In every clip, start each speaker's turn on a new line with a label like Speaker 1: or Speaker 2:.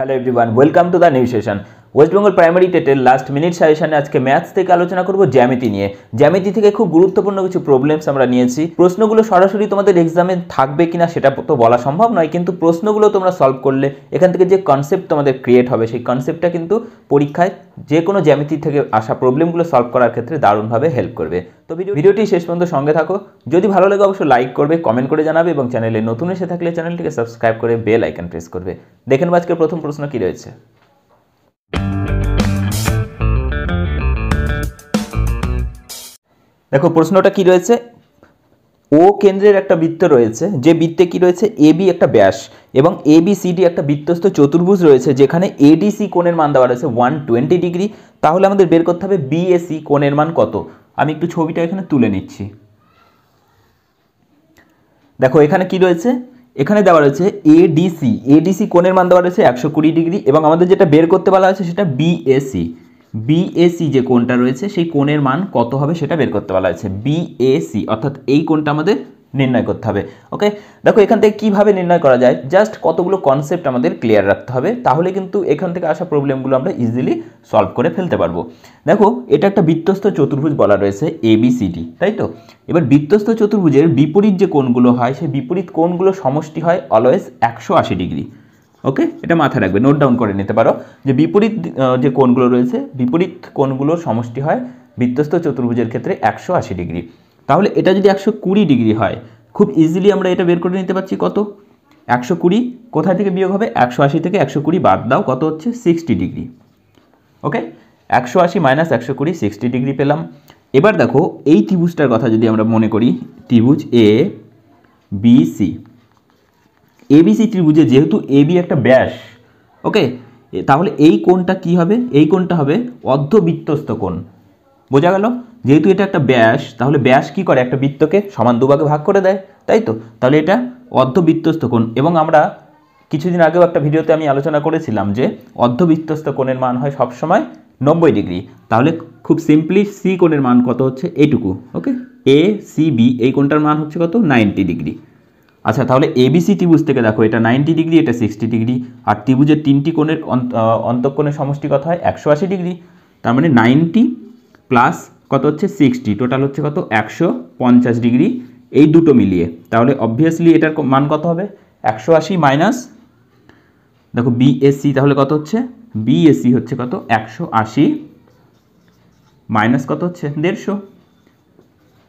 Speaker 1: hello everyone welcome to the new session. West Bengal primary টেটের last minute সাজেশনে আজকে maths থেকে আলোচনা করব জ্যামিতি নিয়ে। জ্যামিতি থেকে খুব গুরুত্বপূর্ণ কিছু প্রবলেমস আমরা নিয়েছি। প্রশ্নগুলো সরাসরি তোমাদের এক্সামে থাকবে কিনা সেটা তো বলা সম্ভব নয়, কিন্তু প্রশ্নগুলো তোমরা সলভ করলে এখান থেকে যে কনসেপ্ট তোমাদের ক্রিয়েট হবে সেই কনসেপ্টটা কিন্তু পরীক্ষায় যে কোনো জ্যামিতি থেকে আসা প্রবলেমগুলো সলভ করার ক্ষেত্রে দারুণভাবে হেল্প করবে। তো ভিডিও ভিডিওটি শেষ পর্যন্ত সঙ্গে থাকো। যদি ভালো লাগে অবশ্যই লাইক করবে কমেন্ট করে জানাবে এবং চ্যানেলে নতুন এসে থাকলে চ্যানেলটিকে সাবস্ক্রাইব করে বেল আইকন প্রেস করবে। দেখেন আজকের প্রথম প্রশ্ন কি রয়েছে। দেখো, প্রশ্নটা কি রয়েছে? ও কেন্দ্রের একটা বৃত্ত রয়েছে, যে বৃত্তে কি রয়েছে? এ বি একটা ব্যাস এবং এ বি সি একটা বৃত্তস্থ চতুর্ভুজ রয়েছে, যেখানে এডিসি কোণের মান দেওয়া রয়েছে ওয়ান টোয়েন্টি ডিগ্রি তাহলে আমাদের বের করতে হবে বিএসি কোণের মান কত? আমি একটু ছবিটা এখানে তুলে নিচ্ছি। দেখো, এখানে কি রয়েছে? এখানে দেওয়া রয়েছে এডিসি এডিসি কোণের মান দেওয়া রয়েছে একশো কুড়ি ডিগ্রি এবং আমাদের যেটা বের করতে বলা হয়েছে সেটা বিএসি বিএসি যে কোণটা রয়েছে, সেই কোণের মান কত হবে সেটা বের করতে বলা হয়েছে। বিএসি অর্থাৎ এই কোণটা আমাদের নির্ণয় করতে হবে ওকে দেখো, এখান থেকে কীভাবে নির্ণয় করা যায়? জাস্ট কতগুলো কনসেপ্ট আমাদের ক্লিয়ার রাখতে হবে, তাহলে কিন্তু এখান থেকে আসা প্রবলেমগুলো আমরা ইজিলি সলভ করে ফেলতে পারব। দেখো, এটা একটা বৃত্তস্থ চতুর্ভুজ বলা রয়েছে এবিসিডি তাই তো? এবার বৃত্তস্থ চতুর্ভুজের বিপরীত যে কোণগুলো হয়, সেই বিপরীত কোণগুলো সমষ্টি হয় অলওয়েজ একশো আশি ডিগ্রি ওকে এটা মাথায় রাখবে নোট ডাউন করে নিতে পারো যে বিপরীত যে কোণগুলো রয়েছে, বিপরীত কোণগুলোর সমষ্টি হয় বৃত্তস্থ চতুর্ভুজের ক্ষেত্রে একশো আশি ডিগ্রি। তাহলে এটা যদি একশো কুড়ি ডিগ্রি হয়, খুব ইজিলি আমরা এটা বের করে নিতে পারছি কত? একশো কুড়ি, কোথায় থেকে বিয়োগ হবে? একশো আশি থেকে একশো কুড়ি বাদ দাও, কত হচ্ছে? Sixty degree. ওকে? একশো আশি মাইনাস একশো কুড়ি, সিক্সটি ডিগ্রি পেলাম। এবার দেখো, এই ত্রিভুজটার কথা যদি আমরা মনে করি, ত্রিভুজ এ বি সি এবিসি ত্রিভুজে যেহেতু এবি একটা ব্যাস, ওকে? তাহলে এই কোণটা কি হবে? এই কোণটা হবে অর্ধবৃত্তস্থ কোণ। বোঝা গেল? যেহেতু এটা একটা ব্যাস, তাহলে ব্যাস কি করে? একটা বৃত্তকে সমান দুভাগে ভাগ করে দেয়, তাই তো? তাহলে এটা অর্ধবৃত্তস্থ কোণ। এবং আমরা কিছুদিন আগেও একটা ভিডিওতে আমি আলোচনা করেছিলাম যে অর্ধবৃত্তস্থ কোণের মান হয় সবসময় নব্বই ডিগ্রি। তাহলে খুব সিম্পলি সি কোণের মান কত হচ্ছে? এইটুকু, ওকে? এ সি বি এই কোণটার মান হচ্ছে কত? Ninety degree. আচ্ছা তাহলে এবিসি ত্রিভুজ থেকে দেখো, এটা নাইনটি ডিগ্রি, এটা সিক্সটি ডিগ্রি, আর ত্রিভুজের তিনটি কোণের অন্তঃকোণের সমষ্টি কত হয়? একশো আশি ডিগ্রি। তার মানে নাইনটি প্লাস কত হচ্ছে? সিক্সটি টোটাল হচ্ছে কত? একশো পঞ্চাশ ডিগ্রি। এই দুটো মিলিয়ে। তাহলে অবভিয়াসলি এটার মান কত হবে? একশো আশি মাইনাস দেখো বিএসসি তাহলে কত হচ্ছে? বিএসসি হচ্ছে কত? একশো আশি মাইনাস কত হচ্ছে? দেড়শো।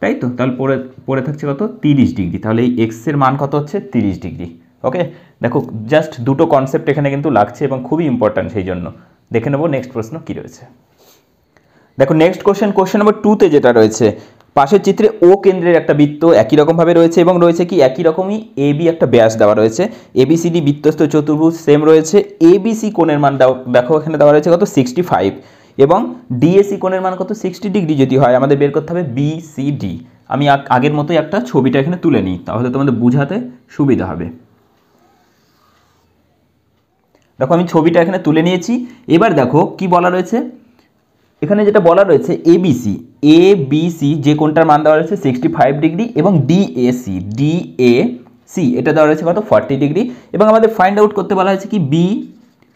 Speaker 1: তাই তো? তাহলে পরে পরে থাকছে কত? তিরিশ ডিগ্রি। তাহলে এই এক্সের মান কত হচ্ছে? তিরিশ ডিগ্রি। ওকে দেখো জাস্ট দুটো কনসেপ্ট এখানে কিন্তু লাগছে এবং খুবই ইম্পর্ট্যান্ট সেই জন্য দেখে নেব নেক্সট প্রশ্ন কী রয়েছে। দেখো নেক্সট কোশ্চেন কোশ্চেন নম্বর টুতে যেটা রয়েছে, পাশের চিত্রে ও কেন্দ্রের একটা বৃত্ত একই রকমভাবে রয়েছে এবং রয়েছে কি একই রকমই এ বি একটা ব্যাস দেওয়া রয়েছে। এবিসিডি বৃত্তস্থ চতুর্ভুজ সেম রয়েছে। এবিসি কোণের মান দেখো এখানে দেওয়া রয়েছে কত? সিক্সটি ফাইভ এবং ডিএসি কোণের মান কত? সিক্সটি ডিগ্রি যদি হয়, আমাদের বের করতে হবে বিসিডি আমি আগের মতোই একটা ছবিটা এখানে তুলে নিই, তাহলে তোমাদের বুঝাতে সুবিধা হবে। দেখো, আমি ছবিটা এখানে তুলে নিয়েছি। এবার দেখো, কি বলা রয়েছে? এখানে যেটা বলা রয়েছে এবিসি এ বিসি যে কোনটার মান দেওয়া রয়েছে সিক্সটি ফাইভ ডিগ্রি এবং D A C D A C এটা দেওয়া রয়েছে কত? ফর্টি ডিগ্রি এবং আমাদের ফাইন্ড আউট করতে বলা হয়েছে কি বি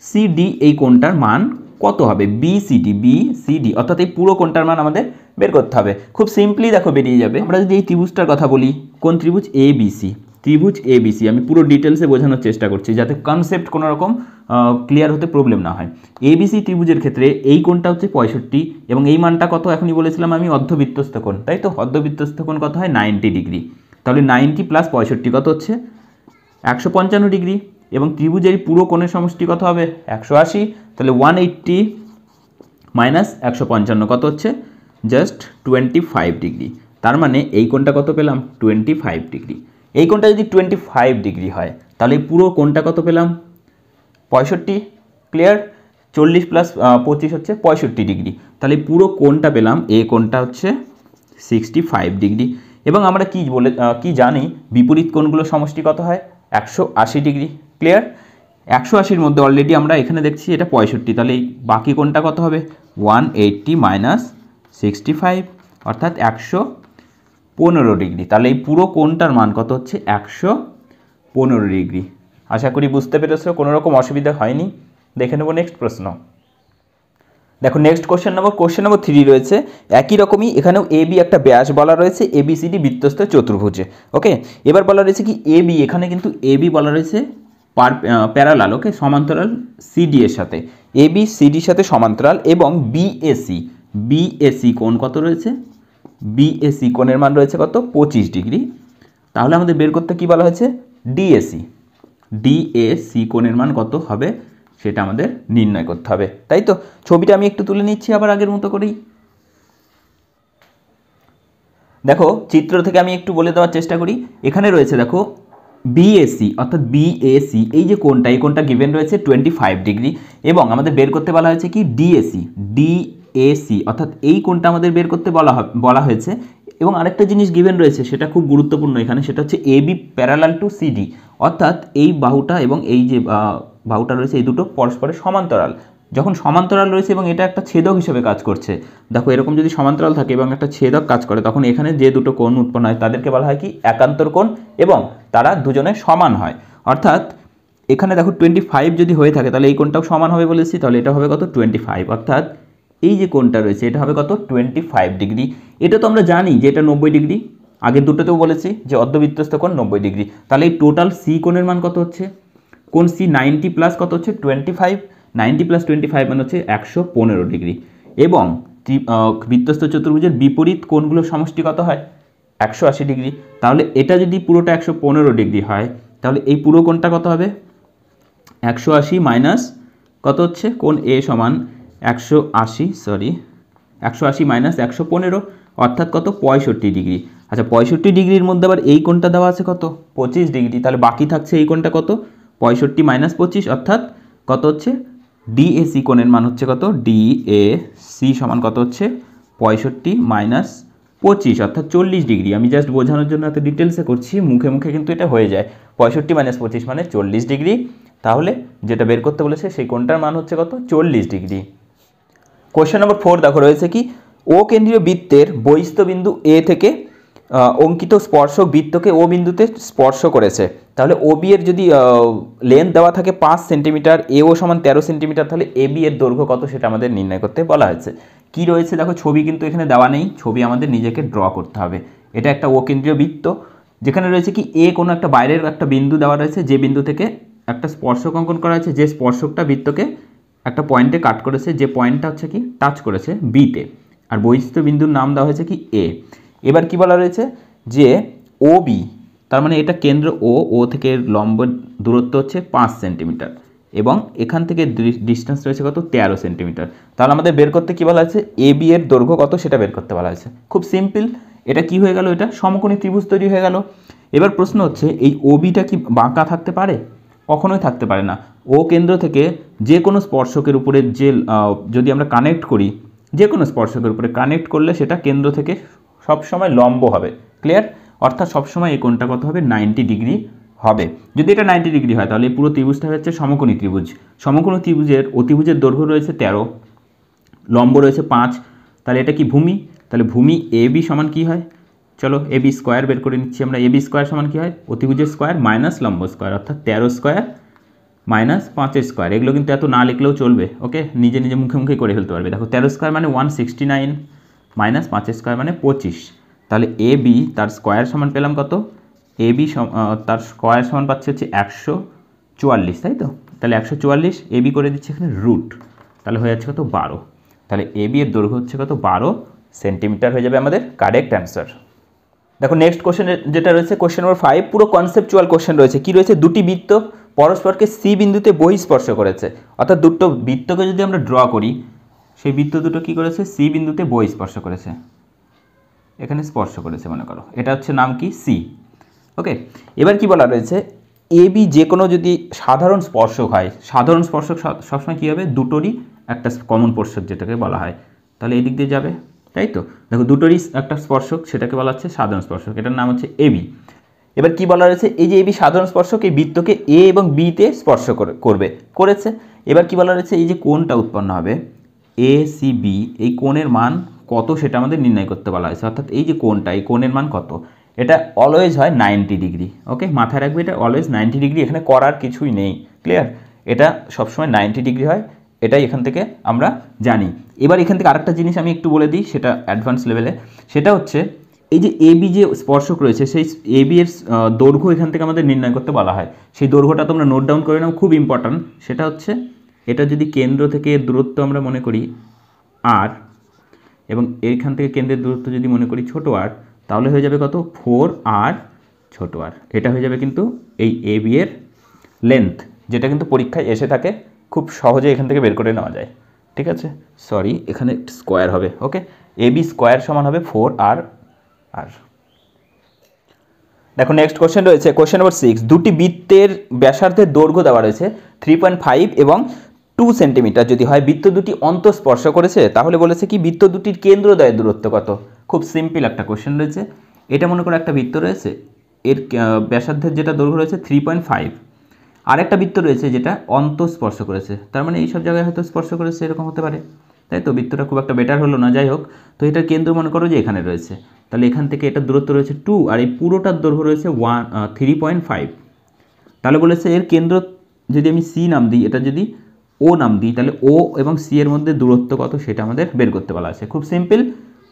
Speaker 1: সি ডি এই কোনটার মান কত হবে? B C D B C D অর্থাৎ এই পুরো কোনটার মান আমাদের বের করতে হবে। খুব সিম্পলি দেখো বেরিয়ে যাবে। আমরা যদি এই ত্রিভুজটার কথা বলি, কোন ত্রিভুজ? এ বিসি ত্রিভুজ এ বিসি আমি পুরো ডিটেলসে বোঝানোর চেষ্টা করছি যাতে কনসেপ্ট কোনো রকম ক্লিয়ার হতে প্রবলেম না হয়। এবিসি ত্রিভুজের ক্ষেত্রে এই কোণটা হচ্ছে পঁয়ষট্টি এবং এই মানটা কত? এখনই বলেছিলাম আমি, অর্ধবৃত্তস্থ কোণ, তাই তো? অর্ধবৃত্তস্থ কোণ কত হয়? নাইনটি ডিগ্রি তাহলে নাইনটি প্লাস পঁয়ষট্টি কত হচ্ছে? একশো পঞ্চান্ন ডিগ্রি এবং ত্রিভুজের পুরো কোণের সমষ্টি কত হবে? একশো আশি। তাহলে ওয়ান এইট্টি মাইনাস একশো পঞ্চান্ন কত হচ্ছে? জাস্ট টোয়েন্টি ফাইভ ডিগ্রি তার মানে এই কোণটা কত পেলাম? টোয়েন্টি ফাইভ ডিগ্রি এই কোণটা যদি টোয়েন্টি ফাইভ ডিগ্রি হয়, তাহলে পুরো কোণটা কত পেলাম? পঁয়ষট্টি ক্লিয়ার চল্লিশ প্লাস পঁচিশ হচ্ছে পঁয়ষট্টি ডিগ্রি তাহলে পুরো কোণটা পেলাম এ কোণটা হচ্ছে সিক্সটি ফাইভ ডিগ্রি এবং আমরা কি বলে কি জানি, বিপরীত কোণগুলো সমষ্টি কত হয়? একশো আশি ডিগ্রি ক্লিয়ার একশো আশির মধ্যে অলরেডি আমরা এখানে দেখছি এটা পঁয়ষট্টি, তাহলে বাকি কোণটা কত হবে? One eighty minus sixty five অর্থাৎ একশো পনেরো ডিগ্রি। তাহলে এই পুরো কোণটার মান কত হচ্ছে? একশো পনেরো ডিগ্রি। আশা করি বুঝতে পেরেছ, কোনো রকম অসুবিধা হয়নি। দেখে নেব নেক্সট প্রশ্ন। দেখো next question number question number three রয়েছে। একই রকমই এখানেও এ বি একটা ব্যাস বলা রয়েছে এ বি সি ডি চতুর্ভুজে। ওকে এবার বলা রয়েছে কি এ বি এখানে কিন্তু এ বি বলা রয়েছে পার প্যারালাল ওকে সমান্তরাল সিডি এর সাথে। এ বি সিডির সাথে সমান্তরাল এবং বিএসি বিএসি কোন কত রয়েছে? বিএসি কোণের মান রয়েছে কত? পঁচিশ ডিগ্রি। তাহলে আমাদের বের করতে কি বলা হয়েছে? ডিএসি ডিএসি কোণের মান কত হবে? সেটা আমাদের নির্ণয় করতে হবে। তাই তো? ছবিটা আমি একটু তুলে নিচ্ছি আবার আগের মতো করেই। দেখো, চিত্র থেকে আমি একটু বলে দেওয়ার চেষ্টা করি। এখানে রয়েছে, দেখো বিএসি অর্থাৎ বিএসি এই যে কোনটা এই কোনটা গিভেন রয়েছে টোয়েন্টি ফাইভ ডিগ্রি। এবং আমাদের বের করতে বলা হয়েছে কি? ডিএসি ডিএসি অর্থাৎ এই কোনটা আমাদের বের করতে বলা বলা হয়েছে। এবং আরেকটা জিনিস গিভেন রয়েছে, সেটা খুব গুরুত্বপূর্ণ এখানে, সেটা হচ্ছে A B parallel to CD অর্থাৎ এই বাহুটা এবং এই যে বাহুটা রয়েছে, এই দুটো পরস্পরের সমান্তরাল। যখন সমান্তরাল রয়েছে এবং এটা একটা ছেদক হিসেবে কাজ করছে। দেখো, এরকম যদি সমান্তরাল থাকে এবং একটা ছেদক কাজ করে, তখন এখানে যে দুটো কোণ উৎপন্ন হয়, তাদেরকে বলা হয় কি? একান্তর কোণ এবং তারা দুজনে সমান হয়। অর্থাৎ এখানে দেখো টোয়েন্টি ফাইভ যদি হয়ে থাকে, তাহলে এই কোণটাও সমান হবে বলেছি, তাহলে এটা হবে কত? টোয়েন্টি ফাইভ অর্থাৎ এই যে কোণটা রয়েছে, এটা হবে কত? টোয়েন্টি ফাইভ ডিগ্রি এটা তো আমরা জানি যে এটা নব্বই ডিগ্রি আগের দুটোতেও বলেছি যে অর্ধবৃত্তস্থ কোণ নব্বই ডিগ্রি তাহলে এই টোটাল সি কোণের মান কত হচ্ছে? কোন সি নাইনটি প্লাস কত হচ্ছে? Twenty five ninety plus twenty five মানে হচ্ছে একশো পনেরো ডিগ্রি এবং বৃত্তস্থ চতুর্ভুজের বিপরীত কোণগুলোর সমষ্টি কত হয়? একশো আশি ডিগ্রি তাহলে এটা যদি পুরোটা একশো পনেরো ডিগ্রি হয়, তাহলে এই পুরো কোণটা কত হবে? একশো আশি মাইনাস কত হচ্ছে? কোণ এ সমান একশো আশি সরি একশো আশি মাইনাস একশো পনেরো, অর্থাৎ কত? পঁয়ষট্টি ডিগ্রি আচ্ছা পঁয়ষট্টি ডিগ্রির মধ্যে আবার এই কোণটা দেওয়া আছে কত? পঁচিশ ডিগ্রি তাহলে বাকি থাকছে এই কোণটা কত? পঁয়ষট্টি মাইনাস পঁচিশ, অর্থাৎ কত হচ্ছে? ডিএসি কোণের মান হচ্ছে কত? ডিএসি সমান কত হচ্ছে? পঁয়ষট্টি মাইনাস পঁচিশ, অর্থাৎ চল্লিশ ডিগ্রি আমি জাস্ট বোঝানোর জন্য এত ডিটেলসে করছি, মুখে মুখে কিন্তু এটা হয়ে যায়। পঁয়ষট্টি মাইনাস পঁচিশ মানে চল্লিশ ডিগ্রি তাহলে যেটা বের করতে বলেছে, সেই কোণটার মান হচ্ছে কত? চল্লিশ ডিগ্রি কোশ্চেন নম্বর ফোর দেখো, রয়েছে কি? ও কেন্দ্রীয় বৃত্তের বহিস্থ বিন্দু এ থেকে অঙ্কিত স্পর্শক বৃত্তকে ও বিন্দুতে স্পর্শ করেছে। তাহলে ও বি এর যদি লেন্থ দেওয়া থাকে পাঁচ সেন্টিমিটার এ ও সমান তেরো সেন্টিমিটার, তাহলে এ বি এর দৈর্ঘ্য কত সেটা আমাদের নির্ণয় করতে বলা হয়েছে। কি রয়েছে? দেখো, ছবি কিন্তু এখানে দেওয়া নেই। ছবি আমাদের নিজেকে ড্র করতে হবে। এটা একটা ও কেন্দ্রীয় বৃত্ত, যেখানে রয়েছে কি এ কোনো একটা বাইরের একটা বিন্দু দেওয়া রয়েছে, যে বিন্দু থেকে একটা স্পর্শক অঙ্কন করা হয়েছে, যে স্পর্শকটা বৃত্তকে একটা পয়েন্টে কাট করেছে, যে পয়েন্টটা হচ্ছে কি টাচ করেছে বিতে আর বৈশিষ্ট্য বিন্দুর নাম দেওয়া হয়েছে কি এ এবার কি বলা রয়েছে? যে ও বি তার মানে এটা কেন্দ্র ও ও থেকে লম্ব দূরত্ব হচ্ছে পাঁচ সেন্টিমিটার এবং এখান থেকে ডিস্টেন্স রয়েছে কত? তেরো সেন্টিমিটার তাহলে আমাদের বের করতে কী বলা হয়েছে? এ বি এর দৈর্ঘ্য কত? সেটা বের করতে বলা হয়েছে। খুব সিম্পল এটা কি হয়ে গেল? এটা সমকোণী ত্রিভুজ তৈরি হয়ে গেল। এবার প্রশ্ন হচ্ছে, এই ও বিটা কি বাঁকা থাকতে পারে? কখনোই থাকতে পারে না। ও কেন্দ্র থেকে যে কোনো স্পর্শকের উপরে যে যদি আমরা কানেক্ট করি যে কোনো স্পর্শকের উপরে কানেক্ট করলে সেটা কেন্দ্র থেকে সবসময় লম্ব হবে। ক্লিয়ার অর্থাৎ সবসময় এই কোণটা কত হবে? নাইনটি ডিগ্রি হবে। যদি এটা নাইনটি ডিগ্রি হয়, তাহলে পুরো ত্রিভুজটা হচ্ছে সমকোণী ত্রিভুজ। সমকোণী ত্রিভুজের অতিভুজের দৈর্ঘ্য রয়েছে তেরো, লম্ব রয়েছে পাঁচ, তাহলে এটা কি ভূমি? তাহলে ভূমি এ বি সমান কি হয়? চলো এ বি স্কোয়ার বের করে নিচ্ছি আমরা। এ বি স্কোয়ার সমান কী হয়? অতিভুজের স্কোয়ার মাইনাস লম্ব স্কোয়ার, অর্থাৎ তেরো স্কোয়ার মাইনাস পাঁচের স্কোয়ার। এগুলো কিন্তু এত না লিখলেও চলবে, ওকে? নিজে নিজে মুখে মুখে করে ফেলতে পারবে। দেখো, তেরো স্কোয়ার মানে ওয়ান সিক্সটি নাইন মাইনাস পাঁচের স্কোয়ার মানে পঁচিশ। তাহলে এ বি তার স্কোয়ার সমান পেলাম কত? এ বি তার স্কোয়ার সমান পাচ্ছে হচ্ছে একশো চুয়াল্লিশ, তাই তো? তাহলে একশো চুয়াল্লিশ এ বি করে দিচ্ছে এখানে রুট তাহলে হয়ে যাচ্ছে কত বারো। তাহলে এ বি এর দৈর্ঘ্য হচ্ছে কত? বারো সেন্টিমিটার হয়ে যাবে আমাদের কারেক্ট অ্যান্সার দেখো নেক্সট কোশ্চেন যেটা রয়েছে কোশ্চেন নম্বর ফাইভ পুরো কনসেপচুয়াল কোশ্চেন রয়েছে। কি রয়েছে? দুটি বৃত্ত পরস্পরকে সি বিন্দুতে বহিঃস্পর্শ করেছে। অর্থাৎ দুটো বৃত্তকে যদি আমরা ড্র করি, সেই বৃত্ত দুটো কি করেছে? সি বিন্দুতে বহিঃস্পর্শ করেছে। এখানে স্পর্শ করেছে, মনে করো। এটা হচ্ছে নাম কি? সি ওকে এবার কি বলা রয়েছে? এ বি যে কোনো যদি সাধারণ স্পর্শক হয়, সাধারণ স্পর্শক সবসময় কী হবে? দুটোরই একটা কমন স্পর্শক যেটাকে বলা হয়। তাহলে এই দিক দিয়ে যাবে। তাই তো? দেখো, দুটোরই একটা স্পর্শক, সেটাকে বলা হচ্ছে সাধারণ স্পর্শক। এটার নাম হচ্ছে এবি এবার কি বলা রয়েছে এই যে এবি সাধারণ স্পর্শক, এই বৃত্তকে এ এবং বিতে স্পর্শ করবে, করেছে। এবার কি বলা রয়েছে এই যে কোনটা উৎপন্ন হবে এ সি বি এই কোণের মান কত সেটা আমাদের নির্ণয় করতে বলা হয়েছে। অর্থাৎ এই যে কোণটা, এই কোণের মান কত? এটা অলওয়েজ হয় নাইনটি ডিগ্রি ওকে মাথায় রাখবে এটা অলওয়েজ নাইনটি ডিগ্রি এখানে করার কিছুই নেই ক্লিয়ার এটা সবসময় নাইনটি ডিগ্রি হয় এটাই এখান থেকে আমরা জানি। এবার এখান থেকে আরেকটা জিনিস আমি একটু বলে দিই, সেটা অ্যাডভান্স লেভেলে সেটা হচ্ছে, এই যে এবি যে স্পর্শক রয়েছে, সেই এবি এর দৈর্ঘ্য এখান থেকে আমাদের নির্ণয় করতে বলা হয়। সেই দৈর্ঘ্যটা তোমরা নোট ডাউন করে নাও, খুব ইম্পর্ট্যান্ট সেটা হচ্ছে, এটা যদি কেন্দ্র থেকে দূরত্ব আমরা মনে করি আর এবং এইখান থেকে কেন্দ্রের দূরত্ব যদি মনে করি ছোটো আর তাহলে হয়ে যাবে কত? ফোর আর ছোটো আর এটা হয়ে যাবে কিন্তু এই এ বি এর লেন্থ যেটা কিন্তু পরীক্ষায় এসে থাকে খুব সহজে এখান থেকে বের করে নেওয়া যায়। ঠিক আছে? সরি এখানে স্কোয়ার হবে ওকে এ বি স্কোয়ার সমান হবে ফোর আর আর দেখো নেক্সট কোশ্চেন রয়েছে। কোশ্চেন নম্বর সিক্স দুটি বৃত্তের ব্যাসার্ধের দৈর্ঘ্য দেওয়া রয়েছে থ্রি পয়েন্ট ফাইভ এবং টু সেন্টিমিটার যদি হয় বৃত্ত দুটি অন্তঃস্পর্শ করেছে, তাহলে বলেছে কি, বৃত্ত দুটির কেন্দ্র কেন্দ্রদয়ের দূরত্ব কত? খুব সিম্পল একটা কোশ্চেন রয়েছে। এটা মনে করো একটা বৃত্ত রয়েছে, এর ব্যাসার্ধের যেটা দৈর্ঘ্য রয়েছে থ্রি পয়েন্ট ফাইভ আরেকটা বৃত্ত রয়েছে যেটা অন্তঃস্পর্শ করেছে। তার মানে এইসব জায়গায় হয়তো স্পর্শ করেছে, এরকম হতে পারে। তাই তো? বৃত্তটা খুব একটা বেটার হলো না। যাই হোক, তো এটার কেন্দ্র মনে করো যে এখানে রয়েছে। তাহলে এখান থেকে এটার দূরত্ব রয়েছে টু আর এই পুরোটার দৈর্ঘ্য রয়েছে ওয়ান থ্রি পয়েন্ট ফাইভ তাহলে বলেছে এর কেন্দ্র যদি আমি সি নাম দিই, এটা যদি ও নাম দিই, তাহলে ও এবং সি এর মধ্যে দূরত্ব কত সেটা আমাদের বের করতে বলা আছে। খুব সিম্পল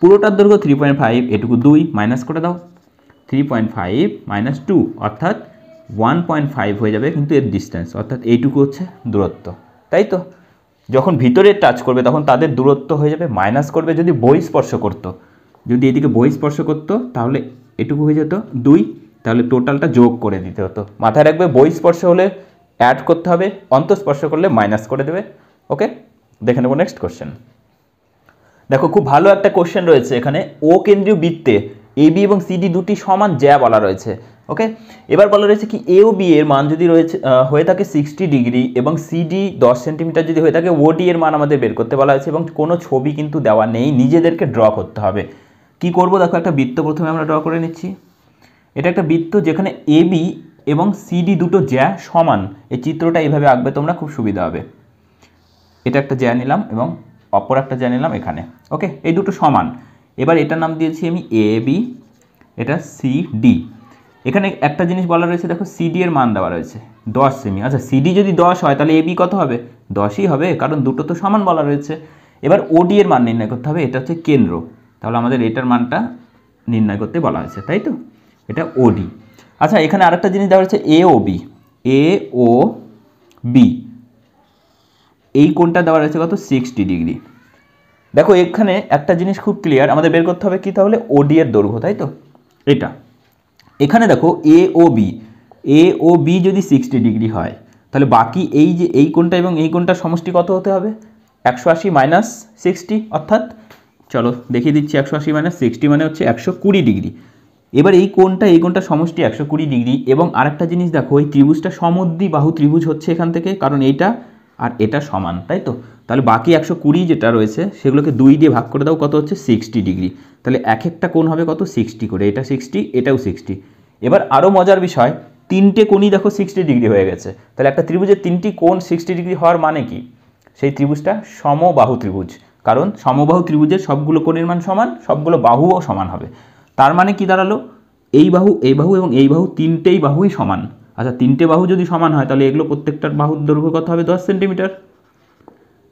Speaker 1: পুরোটার দৈর্ঘ্য থ্রি পয়েন্ট ফাইভ এটুকু দুই মাইনাস করে দাও। Three point five minus two অর্থাৎ ওয়ান পয়েন্ট ফাইভ হয়ে যাবে কিন্তু এর ডিস্টেন্স অর্থাৎ এইটুকু হচ্ছে দূরত্ব। তাই তো? যখন ভিতরে টাচ করবে, তখন তাদের দূরত্ব হয়ে যাবে মাইনাস করবে যদি বই স্পর্শ করতো। যদি এদিকে বই স্পর্শ করতো, তাহলে এটুকু হয়ে যেত দুই, তাহলে টোটালটা যোগ করে দিতে হতো। মাথায় রাখবে, বই স্পর্শ হলে অ্যাড করতে হবে, অন্তঃস্পর্শ করলে মাইনাস করে দেবে। ওকে দেখে নেব নেক্সট কোশ্চেন দেখো, খুব ভালো একটা কোশ্চেন রয়েছে এখানে। ও কেন্দ্রীয় বৃত্তে এ বি এবং সিডি দুটি সমান জ্যা বলা রয়েছে। ওকে? এবার বলা রয়েছে কি এ ও বি এর মান যদি রয়েছে হয়ে থাকে সিক্সটি ডিগ্রি এবং সিডি দশ সেন্টিমিটার যদি হয়ে থাকে ওডি এর মান আমাদের বের করতে বলা হয়েছে এবং কোনো ছবি কিন্তু দেওয়া নেই, নিজেদেরকে ড্র করতে হবে। কি করব? দেখো একটা বৃত্ত প্রথমে আমরা ড্র করে নিচ্ছি। এটা একটা বৃত্ত যেখানে এ বি এবং সিডি দুটো জ্যা সমান। এই চিত্রটা এইভাবে আঁকবে তোমরা, খুব সুবিধা হবে। এটা একটা জ্যা নিলাম এবং অপর একটা জ্যা নিলাম এখানে। ওকে? এই দুটো সমান। এবার এটার নাম দিয়েছি আমি এ বি এটা সি ডি এখানে একটা জিনিস বলা রয়েছে, দেখো সিডি এর মান দেওয়া রয়েছে, দশ সেমি আচ্ছা সিডি যদি দশ হয়, তাহলে এ বি কত হবে? দশই হবে, কারণ দুটো তো সমান বলা রয়েছে। এবার ওডি এর মান নির্ণয় করতে হবে, এটা হচ্ছে কেন্দ্র। তাহলে আমাদের এটার মানটা নির্ণয় করতে বলা হয়েছে, তাই তো? এটা ওডি আচ্ছা এখানে আরেকটা জিনিস দেওয়া হচ্ছে এ O B A O B এই কোণটা দেওয়া রয়েছে কত? সিক্সটি ডিগ্রি দেখো, এখানে একটা জিনিস খুব ক্লিয়ার আমাদের বের করতে হবে কি তাহলে? ওডি এর দৈর্ঘ্য, তাই তো? এটা। এখানে দেখো A O B A O B যদি সিক্সটি ডিগ্রি হয়, তাহলে বাকি এই যে, এই কোনটা এবং এই কোণটার সমষ্টি কত হতে হবে? একশো আশি মাইনাস সিক্সটি অর্থাৎ চলো দেখিয়ে দিচ্ছি একশো আশি মাইনাস সিক্সটি মানে হচ্ছে একশো কুড়ি ডিগ্রি এবার এই কোণটা এই কোণটা সমষ্টি একশো কুড়ি ডিগ্রি এবং আরেকটা জিনিস দেখো, এই ত্রিভুজটা সমদ্বি বাহু ত্রিভুজ হচ্ছে এখান থেকে, কারণ এইটা আর এটা সমান, তাই তো? তাহলে বাকি একশো কুড়ি যেটা রয়েছে, সেগুলোকে দুই দিয়ে ভাগ করে দাও, কত হচ্ছে? Sixty degree. তাহলে এক একটা কোণ হবে কত? সিক্সটি করে। এটা সিক্সটি, এটাও সিক্সটি। এবার আরও মজার বিষয়, তিনটে কোণই দেখো সিক্সটি ডিগ্রি হয়ে গেছে। তাহলে একটা ত্রিভুজের তিনটি কোণ সিক্সটি ডিগ্রি হওয়ার মানে কি? সেই ত্রিভুজটা সমবাহু ত্রিভুজ। কারণ সমবাহু ত্রিভুজের সবগুলো কোণের মান সমান, সবগুলো বাহুও সমান হবে। তার মানে কি দাঁড়াল? এই বাহু এই বাহু এবং এই বাহু তিনটেই বাহুই সমান। আচ্ছা তিনটে বাহু যদি সমান হয়, তাহলে এগুলো প্রত্যেকটার বাহুর দৈর্ঘ্য কত হবে? দশ সেন্টিমিটার।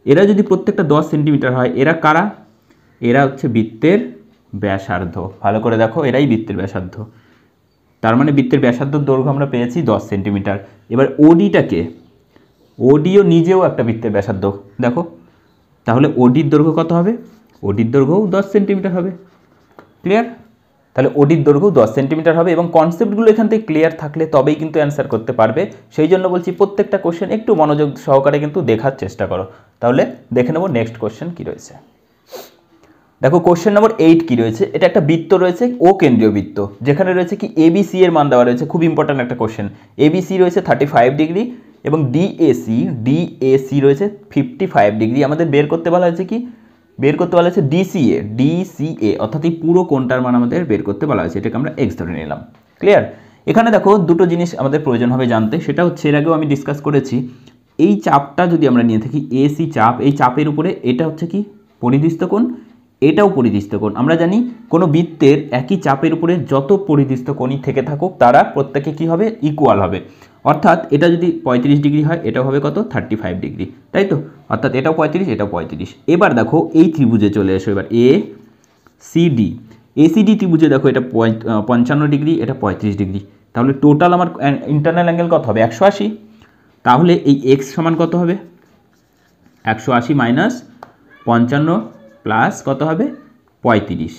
Speaker 1: এরা যদি প্রত্যেকটা দশ সেন্টিমিটার হয়, এরা কারা? এরা হচ্ছে বৃত্তের ব্যাসার্ধ। ভালো করে দেখো, এরাই বৃত্তের ব্যাসার্ধ। তার মানে বৃত্তের ব্যাসার্ধ দৈর্ঘ্য আমরা পেয়েছি দশ সেন্টিমিটার। এবার ওডিটাকে ওডিও নিজেও একটা বৃত্তের ব্যাসার্ধ। দেখো, তাহলে ওডির দৈর্ঘ্য কত হবে? ওডির দৈর্ঘ্যও দশ সেন্টিমিটার হবে। ক্লিয়ার তাহলে ওডির দৈর্ঘ্য দশ সেন্টিমিটার হবে এবং কনসেপ্টগুলো এখান থেকে ক্লিয়ার থাকলে তবেই কিন্তু অ্যান্সার করতে পারবে। সেই জন্য বলছি প্রত্যেকটা কোশ্চেন একটু মনোযোগ সহকারে কিন্তু দেখার চেষ্টা করো। তাহলে দেখে নেব নেক্সট কোশ্চেন কী রয়েছে। দেখো কোশ্চেন নম্বর এইট কি রয়েছে? এটা একটা বৃত্ত রয়েছে, ও কেন্দ্রীয় বৃত্ত, যেখানে রয়েছে কি এবিসি এর মান দেওয়া রয়েছে, খুব ইম্পর্ট্যান্ট একটা কোশ্চেন এবিসি রয়েছে থার্টি ফাইভ ডিগ্রি এবং ডিএসি ডিএসি রয়েছে ফিফটি ফাইভ ডিগ্রি আমাদের বের করতে বলা হয়েছে কি বের করতে বলা হয়েছে ডিসিএ ডিসিএ অর্থাৎ এই পুরো কোনটার মান আমাদের বের করতে বলা হয়েছে, এটাকে আমরা এক্স ধরে নিলাম। ক্লিয়ার এখানে দেখো দুটো জিনিস আমাদের প্রয়োজন হবে জানতে, সেটা হচ্ছে এর আগেও আমি ডিসকাস করেছি, এই চাপটা যদি আমরা নিয়ে থাকি এসি চাপ, এই চাপের উপরে এটা হচ্ছে কি? পরিদৃষ্ট কোণ, এটাও পরিদৃষ্ট কোণ। আমরা জানি কোনো বৃত্তের একই চাপের উপরে যত পরিদৃষ্ট কোণই থেকে থাকুক, তারা প্রত্যেকে কি হবে? ইকুয়াল হবে। অর্থাৎ এটা যদি পঁয়ত্রিশ ডিগ্রি হয়, এটাও হবে কত? Thirty five degree. তাই তো? অর্থাৎ এটাও পঁয়ত্রিশ এটাও পঁয়ত্রিশ। এবার দেখো, এই ত্রিভুজে চলে এসো এবার। এ সি ডি এসিডি ত্রিভুজে দেখো, এটা পঞ্চান্ন ডিগ্রি, এটা পঁয়ত্রিশ ডিগ্রি। তাহলে টোটাল আমার ইন্টারনাল অ্যাঙ্গেল কত হবে? একশো আশি। তাহলে এই এক্স সমান কত হবে? একশো আশি মাইনাস পঞ্চান্ন প্লাস কত হবে? পঁয়ত্রিশ।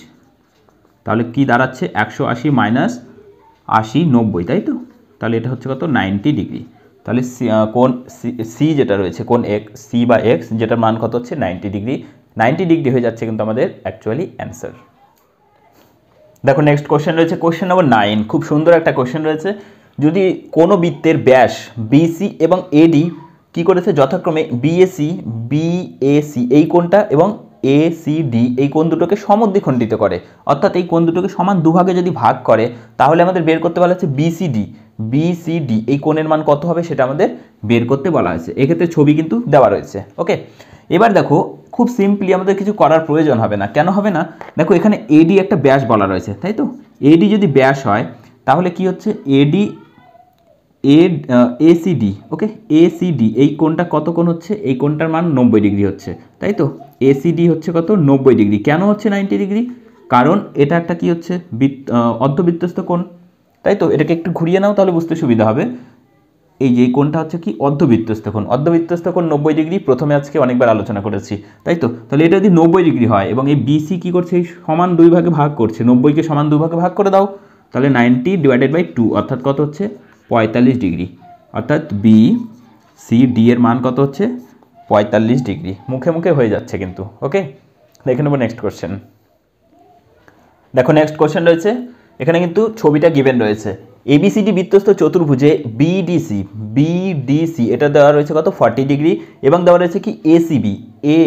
Speaker 1: তাহলে কি দাঁড়াচ্ছে? একশো আশি মাইনাস আশি নব্বই, তাই তো? তাহলে এটা হচ্ছে কত? Ninety degree. তাহলে কোন সি যেটা রয়েছে, কোন এক্স সি বা এক্স, যেটার মান কত হচ্ছে? Ninety degree. নাইনটি ডিগ্রি হয়ে যাচ্ছে কিন্তু আমাদের অ্যাকচুয়ালি অ্যান্সার দেখো নেক্সট কোশ্চেন রয়েছে কোশ্চেন নম্বর নাইন খুব সুন্দর একটা কোশ্চেন রয়েছে। যদি কোনো বৃত্তের ব্যাস বিসি এবং এডি কি করেছে? যথাক্রমে বিএসি বিএসি এই কোনটা? এবং এ সি ডি এই কোণ দুটোকে সমদ্বিখণ্ডিত করে। অর্থাৎ এই কোণ দুটোকে সমান দুভাগে যদি ভাগ করে, তাহলে আমাদের বের করতে বলা হচ্ছে বিসিডি বিসিডি এই কোণের মান কত হবে সেটা আমাদের বের করতে বলা হয়েছে। এক্ষেত্রে ছবি কিন্তু দেওয়া রয়েছে। ওকে? এবার দেখো, খুব সিম্পলি আমাদের কিছু করার প্রয়োজন হবে না। কেন হবে না? দেখো, এখানে এডি একটা ব্যাস বলা রয়েছে, তাই তো? এডি যদি ব্যাস হয়, তাহলে কি হচ্ছে? এডি এ এসিডি ওকে এসিডি এই কোণটা কত কোণ হচ্ছে? এই কোণটার মান নব্বই ডিগ্রি হচ্ছে, তাই তো? এসিডি হচ্ছে কত? নব্বই ডিগ্রি। কেন হচ্ছে নাইনটি ডিগ্রি? কারণ এটা একটা কি হচ্ছে? অর্ধবৃত্তস্থ কোণ, তাই তো? এটাকে একটু ঘুরিয়ে নাও, তাহলে বুঝতে সুবিধা হবে। এই যে কোণটা হচ্ছে কি? অর্ধবৃত্তস্থ কোণ। অর্ধবৃত্তস্থ কোণ নব্বই ডিগ্রি, প্রথমে আজকে অনেকবার আলোচনা করেছি, তাই তো? তাহলে এটা যদি নব্বই ডিগ্রি হয়, এবং এই বিসি কী করছে? এই সমান দুই ভাগে ভাগ করছে। নব্বইকে সমান দুই ভাগে ভাগ করে দাও, তাহলে নাইনটি ডিভাইডেড বাই টু, অর্থাৎ কত হচ্ছে? পঁয়তাল্লিশ ডিগ্রি। অর্থাৎ বি সি ডি এর মান কত হচ্ছে? পঁয়তাল্লিশ ডিগ্রি। মুখে মুখে হয়ে যাচ্ছে কিন্তু ওকে দেখে নেব নেক্সট কোশ্চেন দেখো নেক্সট কোশ্চেন রয়েছে। এখানে কিন্তু ছবিটা গিভেন রয়েছে। এবিসিডি বৃত্তস্থ চতুর্ভুজে বিডিসি বিডিসি এটা দেওয়া রয়েছে কত? Forty degree. এবং দেওয়া রয়েছে কি? এসিবি এ